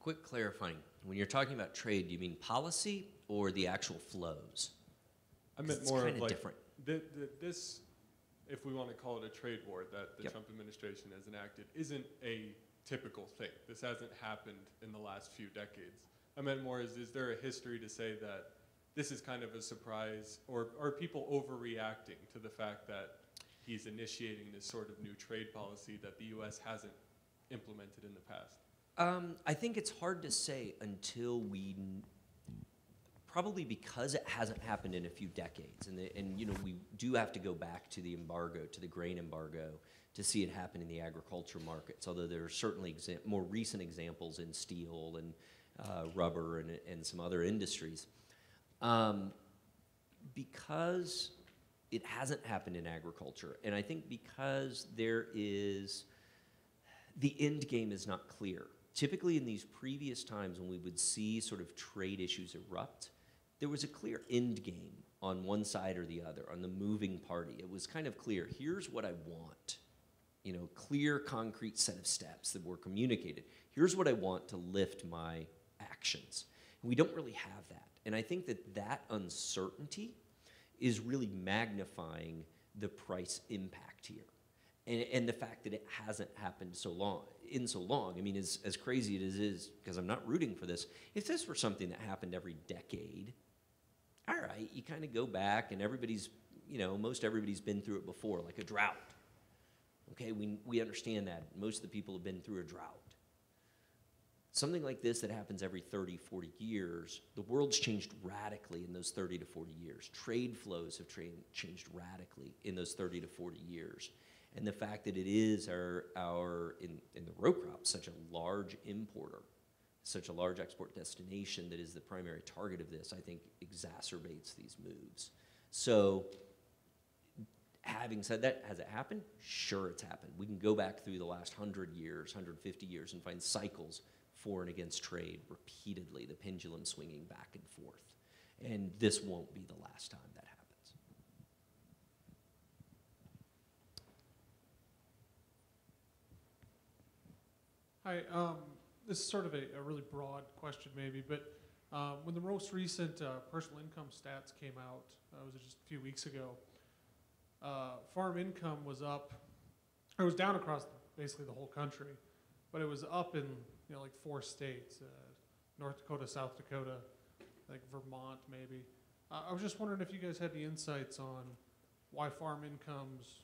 Quick clarifying when you're talking about trade, do you mean policy or the actual flows? I meant more of kinda like different. thi- thi- this, if we want to call it a trade war that the Yep. Trump administration has enacted, isn't a typical thing. This hasn't happened in the last few decades. I meant more is is there a history to say that this is kind of a surprise, or are people overreacting to the fact that he's initiating this sort of new trade policy that the U.S. hasn't implemented in the past? Um, I think it's hard to say until we, probably because it hasn't happened in a few decades, and the, and you know we do have to go back to the embargo, to the grain embargo, to see it happen in the agriculture markets. Although there are certainly more recent examples in steel and uh, rubber and and some other industries, um, because it hasn't happened in agriculture, and I think because there is the end game is not clear. Typically, in these previous times when we would see sort of trade issues erupt, there was a clear end game on one side or the other, on the moving party. It was kind of clear here's what I want. You know, clear, concrete set of steps that were communicated. Here's what I want to lift my actions. And we don't really have that. And I think that that uncertainty is really magnifying the price impact here. And, and the fact that it hasn't happened so long, in so long. I mean, as, as crazy as it is, because I'm not rooting for this, if this were something that happened every decade, all right, you kind of go back and everybody's, you know, most everybody's been through it before, like a drought. Okay, we, we understand that. Most of the people have been through a drought. Something like this that happens every 30, 40 years, the world's changed radically in those 30 to 40 years. Trade flows have tra- changed radically in those 30 to 40 years. And the fact that it is our, our in, in the row crop, such a large importer, such a large export destination that is the primary target of this, I think exacerbates these moves. So, having said that, has it happened? Sure, it's happened. We can go back through the last 100 years, 150 years, and find cycles for and against trade repeatedly, the pendulum swinging back and forth. And this won't be the last time that happens. Hi, um, this is sort of a, a really broad question maybe, but um, when the most recent uh, personal income stats came out, uh, was it just a few weeks ago, uh, farm income was up, it was down across basically the whole country, but it was up in you know like four states, uh, North Dakota, South Dakota, like Vermont maybe. Uh, I was just wondering if you guys had any insights on why farm incomes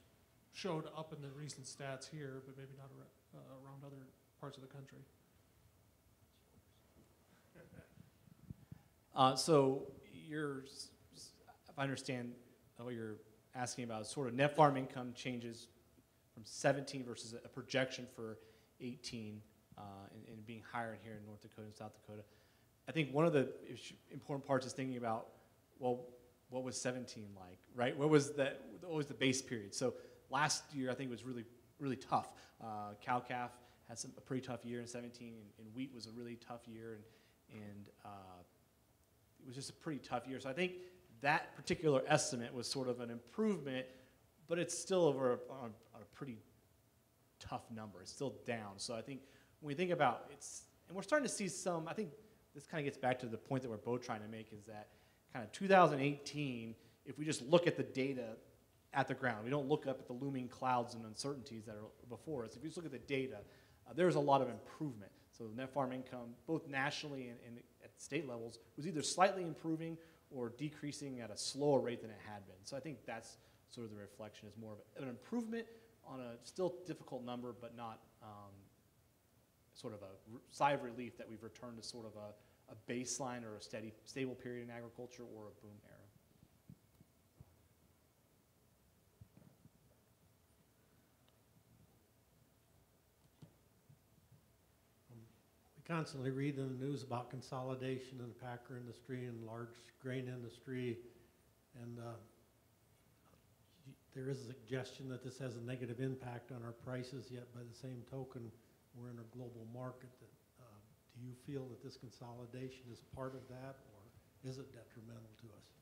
showed up in the recent stats here, but maybe not uh, around other parts of the country. Uh, so you're, if I understand what you're asking about, sort of net farm income changes from 17 versus a projection for 18, uh, and, and being higher in here in North Dakota and South Dakota. I think one of the important parts is thinking about, well, what was 17 like, right? What was the, what was the base period? So last year, I think was really, really tough. Uh, cow calf had some, a pretty tough year in 17, and, and wheat was a really tough year, and, and uh, it was just a pretty tough year. So I think that particular estimate was sort of an improvement, but it's still over a, on, a, on a pretty tough number. It's still down. So I think when we think about it's, and we're starting to see some. I think this kind of gets back to the point that we're both trying to make is that kind of 2018. If we just look at the data at the ground, we don't look up at the looming clouds and uncertainties that are before us. If you just look at the data, uh, there's a lot of improvement. So net farm income, both nationally and, and state levels, was either slightly improving or decreasing at a slower rate than it had been. So I think that's sort of the reflection is more of an improvement on a still difficult number, but not um, sort of a sigh of relief that we've returned to sort of a, a baseline or a steady, stable period in agriculture or a boom. We constantly read in the news about consolidation in the packer industry and large grain industry. And uh, there is a suggestion that this has a negative impact on our prices, yet by the same token, we're in a global market. That, uh, Do you feel that this consolidation is part of that, or is it detrimental to us?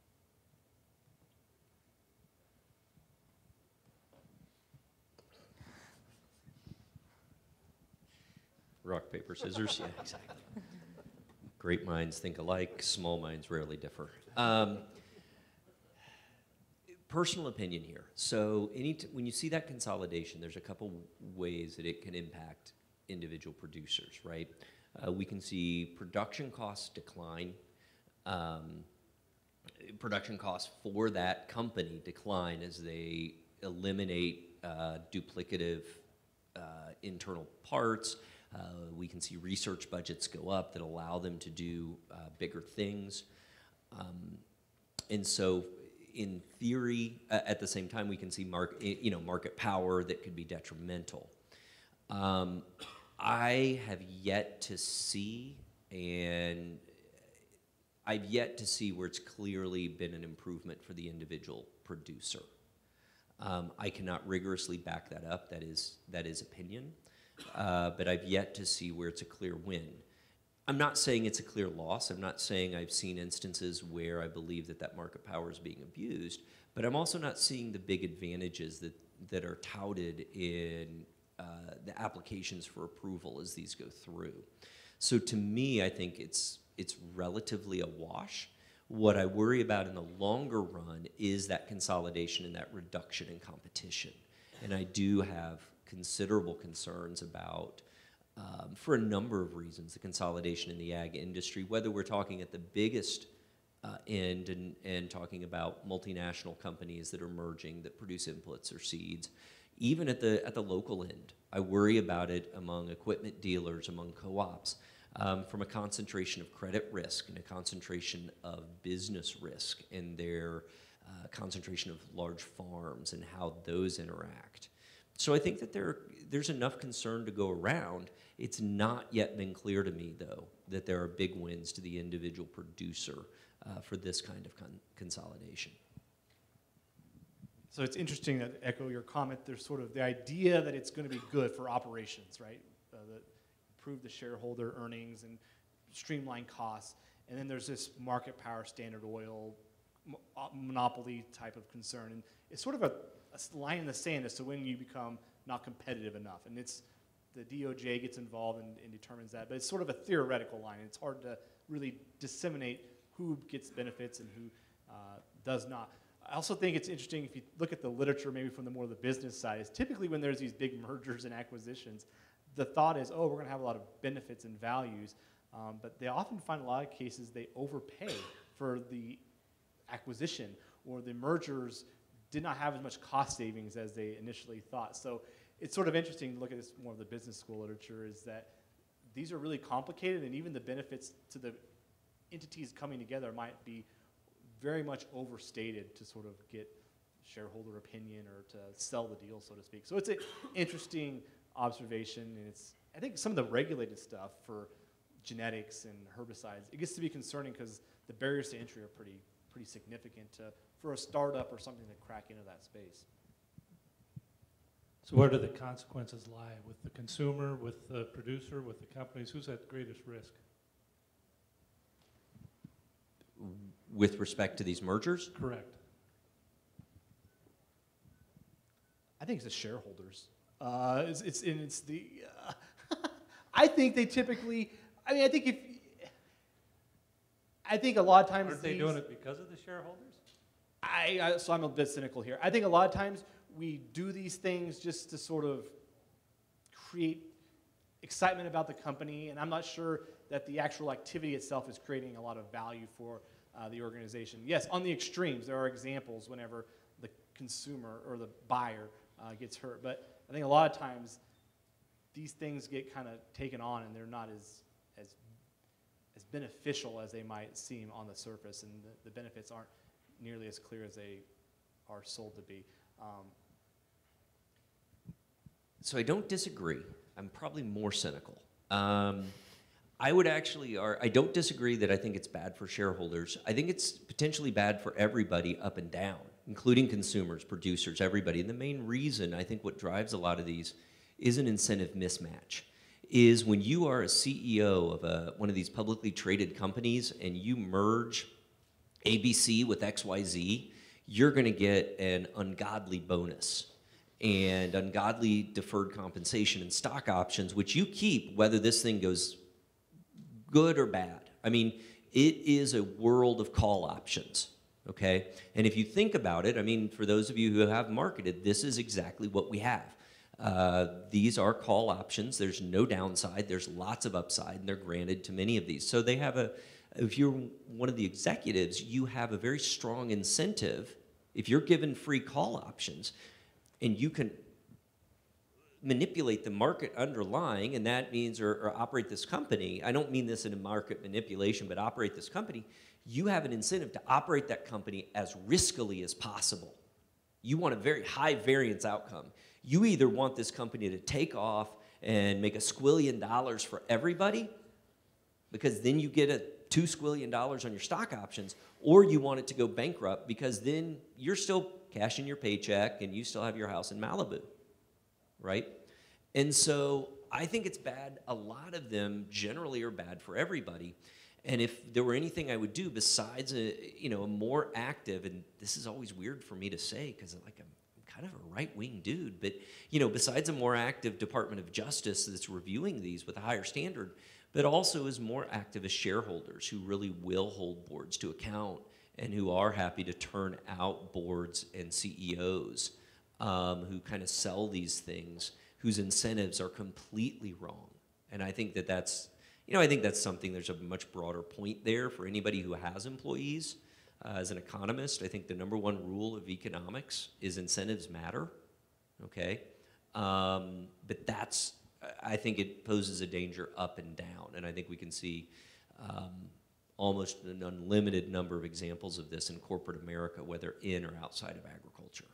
Rock, paper, scissors. Yeah, exactly. Great minds think alike, small minds rarely differ. Um, personal opinion here. So, any t- when you see that consolidation, there's a couple ways that it can impact individual producers, right? Uh, we can see production costs decline. Um, production costs for that company decline as they eliminate uh, duplicative uh, internal parts. Uh, we can see research budgets go up that allow them to do uh, bigger things. Um, and so, in theory, uh, at the same time, we can see market, you know, market power that could be detrimental. Um, I have yet to see, and I've yet to see where it's clearly been an improvement for the individual producer. Um, I cannot rigorously back that up. That is that is opinion. Uh, but I've yet to see where it's a clear win. I'm not saying it's a clear loss. I'm not saying I've seen instances where I believe that that market power is being abused, but I'm also not seeing the big advantages that, that are touted in uh, the applications for approval as these go through. So to me, I think it's, it's relatively a wash. What I worry about in the longer run is that consolidation and that reduction in competition. And I do have considerable concerns about um, for a number of reasons, the consolidation in the ag industry, whether we're talking at the biggest uh, end and, and talking about multinational companies that are merging that produce inputs or seeds, even at the, at the local end. I worry about it among equipment dealers, among co-ops, um, from a concentration of credit risk and a concentration of business risk and their uh, concentration of large farms and how those interact. So I think that there, there's enough concern to go around. It's not yet been clear to me, though, that there are big wins to the individual producer uh, for this kind of con consolidation. So it's interesting that echo your comment. There's sort of the idea that it's going to be good for operations, right? Uh, that improve the shareholder earnings and streamline costs. And then there's this market power standard oil uh, monopoly type of concern. And it's sort of a a line in the sand as to when you become not competitive enough. And it's the DOJ gets involved and, and, determines that. But it's sort of a theoretical line. It's hard to really disseminate who gets benefits and who uh, does not. I also think it's interesting if you look at the literature, maybe from the more the business side, is typically when there's these big mergers and acquisitions, the thought is, oh, we're going to have a lot of benefits and values. Um, but they often find a lot of cases they overpay for the acquisition or the mergers did not have as much cost savings as they initially thought. So it's sort of interesting to look at this more of the business school literature is that these are really complicated and even the benefits to the entities coming together might be very much overstated to sort of get shareholder opinion or to sell the deal, so to speak. So it's an interesting observation, and it's I think some of the regulated stuff for genetics and herbicides it gets to be concerning because the barriers to entry are pretty pretty significant to for a startup or something to crack into that space. So where do the consequences lie? With the consumer, with the producer, with the companies? Who's at greatest risk? With respect to these mergers? Correct. I think it's the shareholders. Uh, it's, it's, and it's the, uh, I think they typically, I mean, I think if, I think a lot of times. Aren't they doing it because of the shareholders? I, I, so I'm a bit cynical here. I think a lot of times we do these things just to sort of create excitement about the company, and I'm not sure that the actual activity itself is creating a lot of value for uh, the organization. Yes, on the extremes, there are examples whenever the consumer or the buyer uh, gets hurt, but I think a lot of times these things get kind of taken on, and they're not as as as beneficial as they might seem on the surface, and the, the benefits aren't nearly as clear as they are sold to be. Um, so I don't disagree. I'm probably more cynical. Um, I would actually, or I don't disagree that I think it's bad for shareholders. I think it's potentially bad for everybody up and down, including consumers, producers, everybody. And the main reason I think what drives a lot of these is an incentive mismatch. Is when you are a CEO of a, one of these publicly traded companies and you merge ABC with XYZ, you're going to get an ungodly bonus and ungodly deferred compensation and stock options, which you keep whether this thing goes good or bad. I mean, it is a world of call options, okay? And if you think about it, I mean, for those of you who have marketed, this is exactly what we have. Uh, these are call options. There's no downside. There's lots of upside, and they're granted to many of these. So they have a if you're one of the executives, you have a very strong incentive. If you're given free call options and you can manipulate the market underlying, and that means, or, or, operate this company, I don't mean this in a market manipulation, but operate this company, you have an incentive to operate that company as riskily as possible. You want a very high variance outcome. You either want this company to take off and make a squillion dollars for everybody, because then you get a two squillion dollars on your stock options, or you want it to go bankrupt because then you're still cashing your paycheck and you still have your house in Malibu, right? And so I think it's bad. A lot of them generally are bad for everybody. And if there were anything I would do besides a you know a more active, and this is always weird for me to say because like I'm, kind of a right wing dude, but you know besides a more active Department of Justice that's reviewing these with a higher standard, but also is more active as shareholders who really will hold boards to account and who are happy to turn out boards and CEOs um, who kind of sell these things whose incentives are completely wrong. And I think that that's you know, I think that's something, there's a much broader point there for anybody who has employees. Uh, as an economist, I think the number one rule of economics is incentives matter, okay? Um, but that's, I think it poses a danger up and down. And I think we can see um, almost an unlimited number of examples of this in corporate America, whether in or outside of agriculture.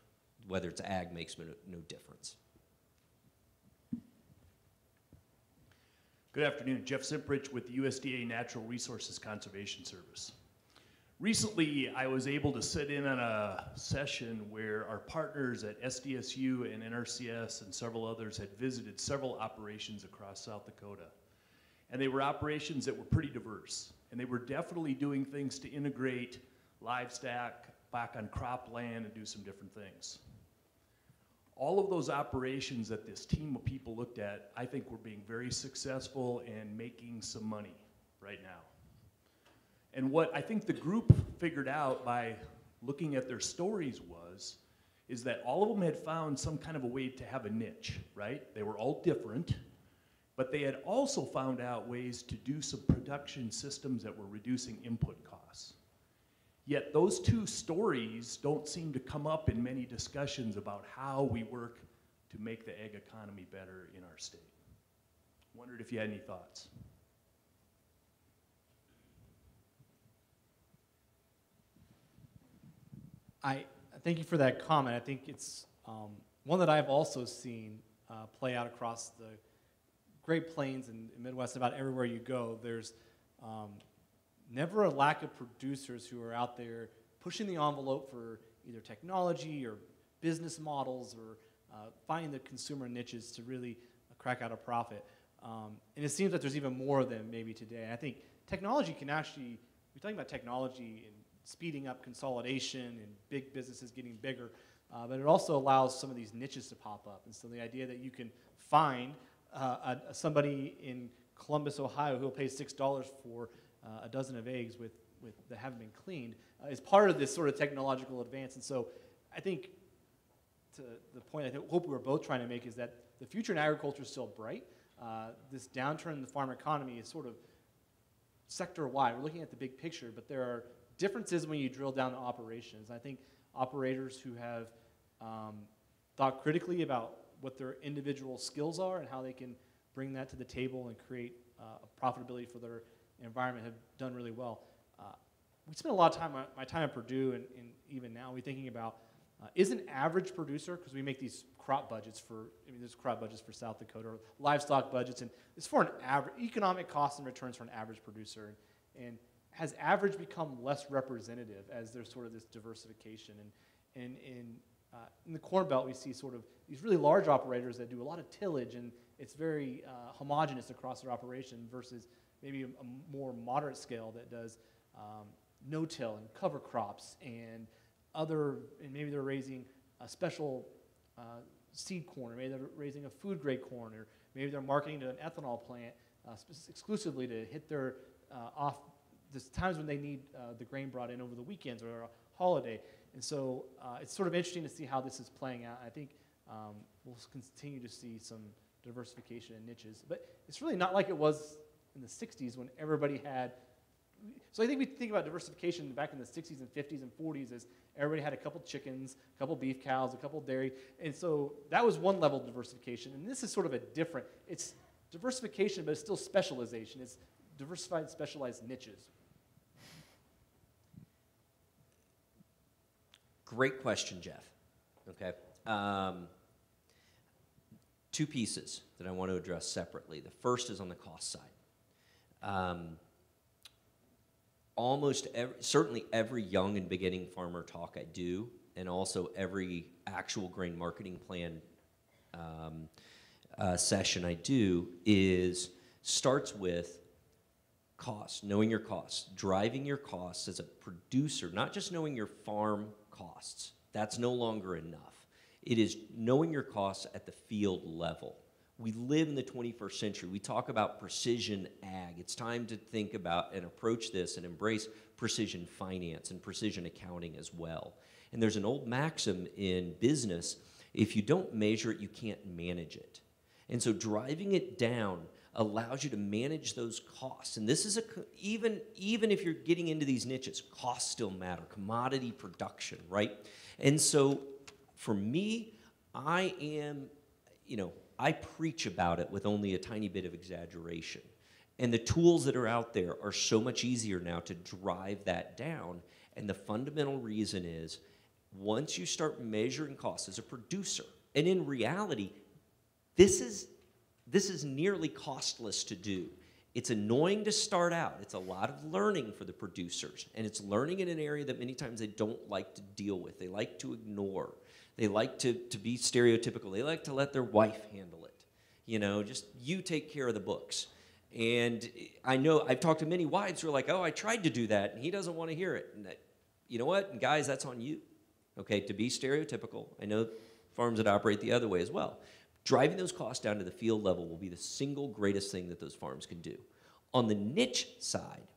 Whether it's ag makes no, no difference. Good afternoon, Jeff Simprich with the USDA Natural Resources Conservation Service. Recently, I was able to sit in on a session where our partners at SDSU and NRCS and several others had visited several operations across South Dakota. And they were operations that were pretty diverse. And they were definitely doing things to integrate livestock back on cropland and do some different things all of those operations that this team of people looked at, I think were being very successful and making some money right now. And what I think the group figured out by looking at their stories was, is that all of them had found some kind of a way to have a niche, right? They were all different, but they had also found out ways to do some production systems that were reducing input costs. Yet those two stories don't seem to come up in many discussions about how we work to make the ag economy better in our state. Wondered if you had any thoughts. I thank you for that comment. I think it's um, one that I've also seen uh, play out across the Great Plains and Midwest. About everywhere you go, there's um, never a lack of producers who are out there pushing the envelope for either technology or business models or uh, finding the consumer niches to really uh, crack out a profit. Um, and it seems that there's even more of them maybe today. I think technology can actually, we're talking about technology and speeding up consolidation and big businesses getting bigger, uh, but it also allows some of these niches to pop up. And so the idea that you can find uh, a, somebody in Columbus, Ohio who will pay $6 for uh, a dozen of eggs with, with that haven't been cleaned uh, is part of this sort of technological advance. And so I think to the point I hope we are both trying to make is that the future in agriculture is still bright. Uh, this downturn in the farm economy is sort of sector wide. We're looking at the big picture, but there are differences when you drill down to operations. I think operators who have um, thought critically about what their individual skills are and how they can bring that to the table and create uh, profitability for their environment have done really well. Uh, we spend a lot of time, my, my time at Purdue, and, and, even now, we're thinking about uh, is an average producer, because we make these crop budgets for, I mean, there's crop budgets for South Dakota, or livestock budgets, and it's for an average, economic cost and returns for an average producer. And, and has average become less representative as there's sort of this diversification? And, and in, uh, in the Corn Belt, we see sort of these really large operators that do a lot of tillage, and it's very uh, homogenous across their operation versus maybe a, a more moderate scale that does um, no-till and cover crops and other, and maybe they're raising a special uh, seed corn, or maybe they're raising a food-grade corn, or maybe they're marketing to an ethanol plant uh, exclusively to hit their uh, off the times when they need uh, the grain brought in over the weekends or a holiday. And so uh, it's sort of interesting to see how this is playing out. I think um, we'll continue to see some diversification in niches. But it's really not like it was in the 60s when everybody had. So I think we think about diversification back in the 60s and 50s and 40s as everybody had a couple chickens, a couple beef cows, a couple dairy. And so that was one level of diversification. And this is sort of a different, it's diversification, but it's still specialization. It's diversified, specialized niches. Great question, Jeff. Okay. Um, two pieces that I want to address separately. The first is on the cost side. Um, almost every, certainly every young and beginning farmer talk I do, and also every actual grain marketing plan um, uh, session I do is starts with cost, knowing your costs, driving your costs as a producer, not just knowing your farm costs. That's no longer enough. It is knowing your costs at the field level. We live in the 21st century. We talk about precision ag. It's time to think about and approach this and embrace precision finance and precision accounting as well. And there's an old maxim in business if you don't measure it, you can't manage it. And so driving it down allows you to manage those costs. And this is a even even if you're getting into these niches, costs still matter. Commodity production, right? And so for me, I am, you know, I preach about it with only a tiny bit of exaggeration. And the tools that are out there are so much easier now to drive that down. And the fundamental reason is once you start measuring costs as a producer, and in reality, this is, this is nearly costless to do. It's annoying to start out. It's a lot of learning for the producers, and it's learning in an area that many times they don't like to deal with. They like to ignore. They like to, to be stereotypical. They like to let their wife handle it. You know, just you take care of the books. And I know I've talked to many wives who are like, oh, I tried to do that, and he doesn't want to hear it. And that, you know what? And guys, that's on you okay, to be stereotypical. I know farms that operate the other way as well. Driving those costs down to the field level will be the single greatest thing that those farms can do. On the niche side,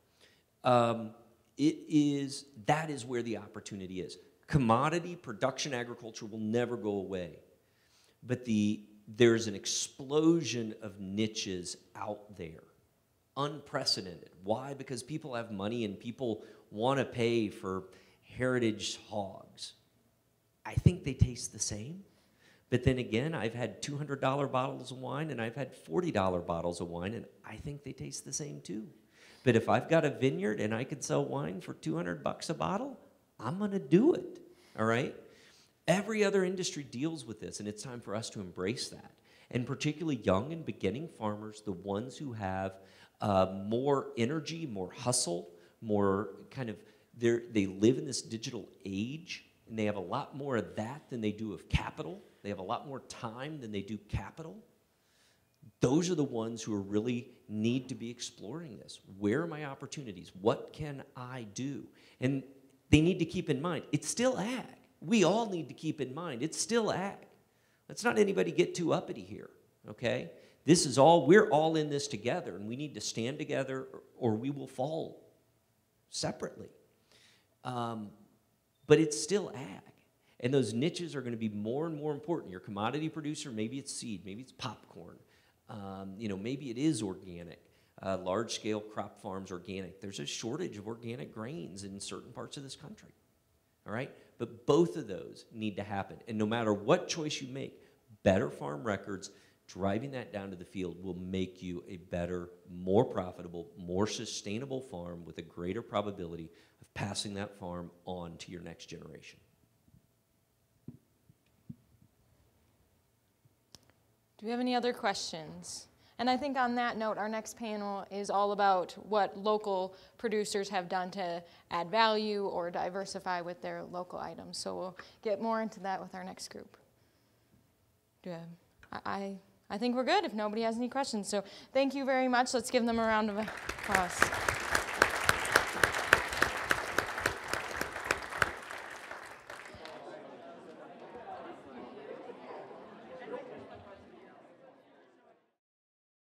um, it is that is where the opportunity is. Commodity production agriculture will never go away, but the there's an explosion of niches out there, unprecedented. Why? Because people have money and people want to pay for heritage hogs I think they taste the same. But then again, I've had $200 bottles of wine and I've had $40 bottles of wine, and I think they taste the same too. But if I've got a vineyard and I can sell wine for 200 bucks a bottle, I'm going to do it. All right? Every other industry deals with this, and it's time for us to embrace that. And particularly young and beginning farmers, the ones who have uh, more energy, more hustle, more kind of, they live in this digital age and they have a lot more of that than they do of capital. They have a lot more time than they do capital. Those are the ones who are really need to be exploring this. Where are my opportunities? What can I do? And they need to keep in mind it's still ag. We all need to keep in mind it's still ag. Let's not anybody get too uppity here, okay? This is all, we're all in this together, and we need to stand together or we will fall separately. Um, but it's still ag. And those niches are going to be more and more important. Your commodity producer, maybe it's seed, maybe it's popcorn, um, you know, maybe it is organic. Uh, large scale crop farms, organic. There's a shortage of organic grains in certain parts of this country. All right? But both of those need to happen. And no matter what choice you make, better farm records, driving that down to the field will make you a better, more profitable, more sustainable farm with a greater probability of passing that farm on to your next generation. Do we have any other questions? And I think on that note, our next panel is all about what local producers have done to add value or diversify with their local items. So we'll get more into that with our next group. I, I, I think we're good if nobody has any questions. So thank you very much. Let's give them a round of applause.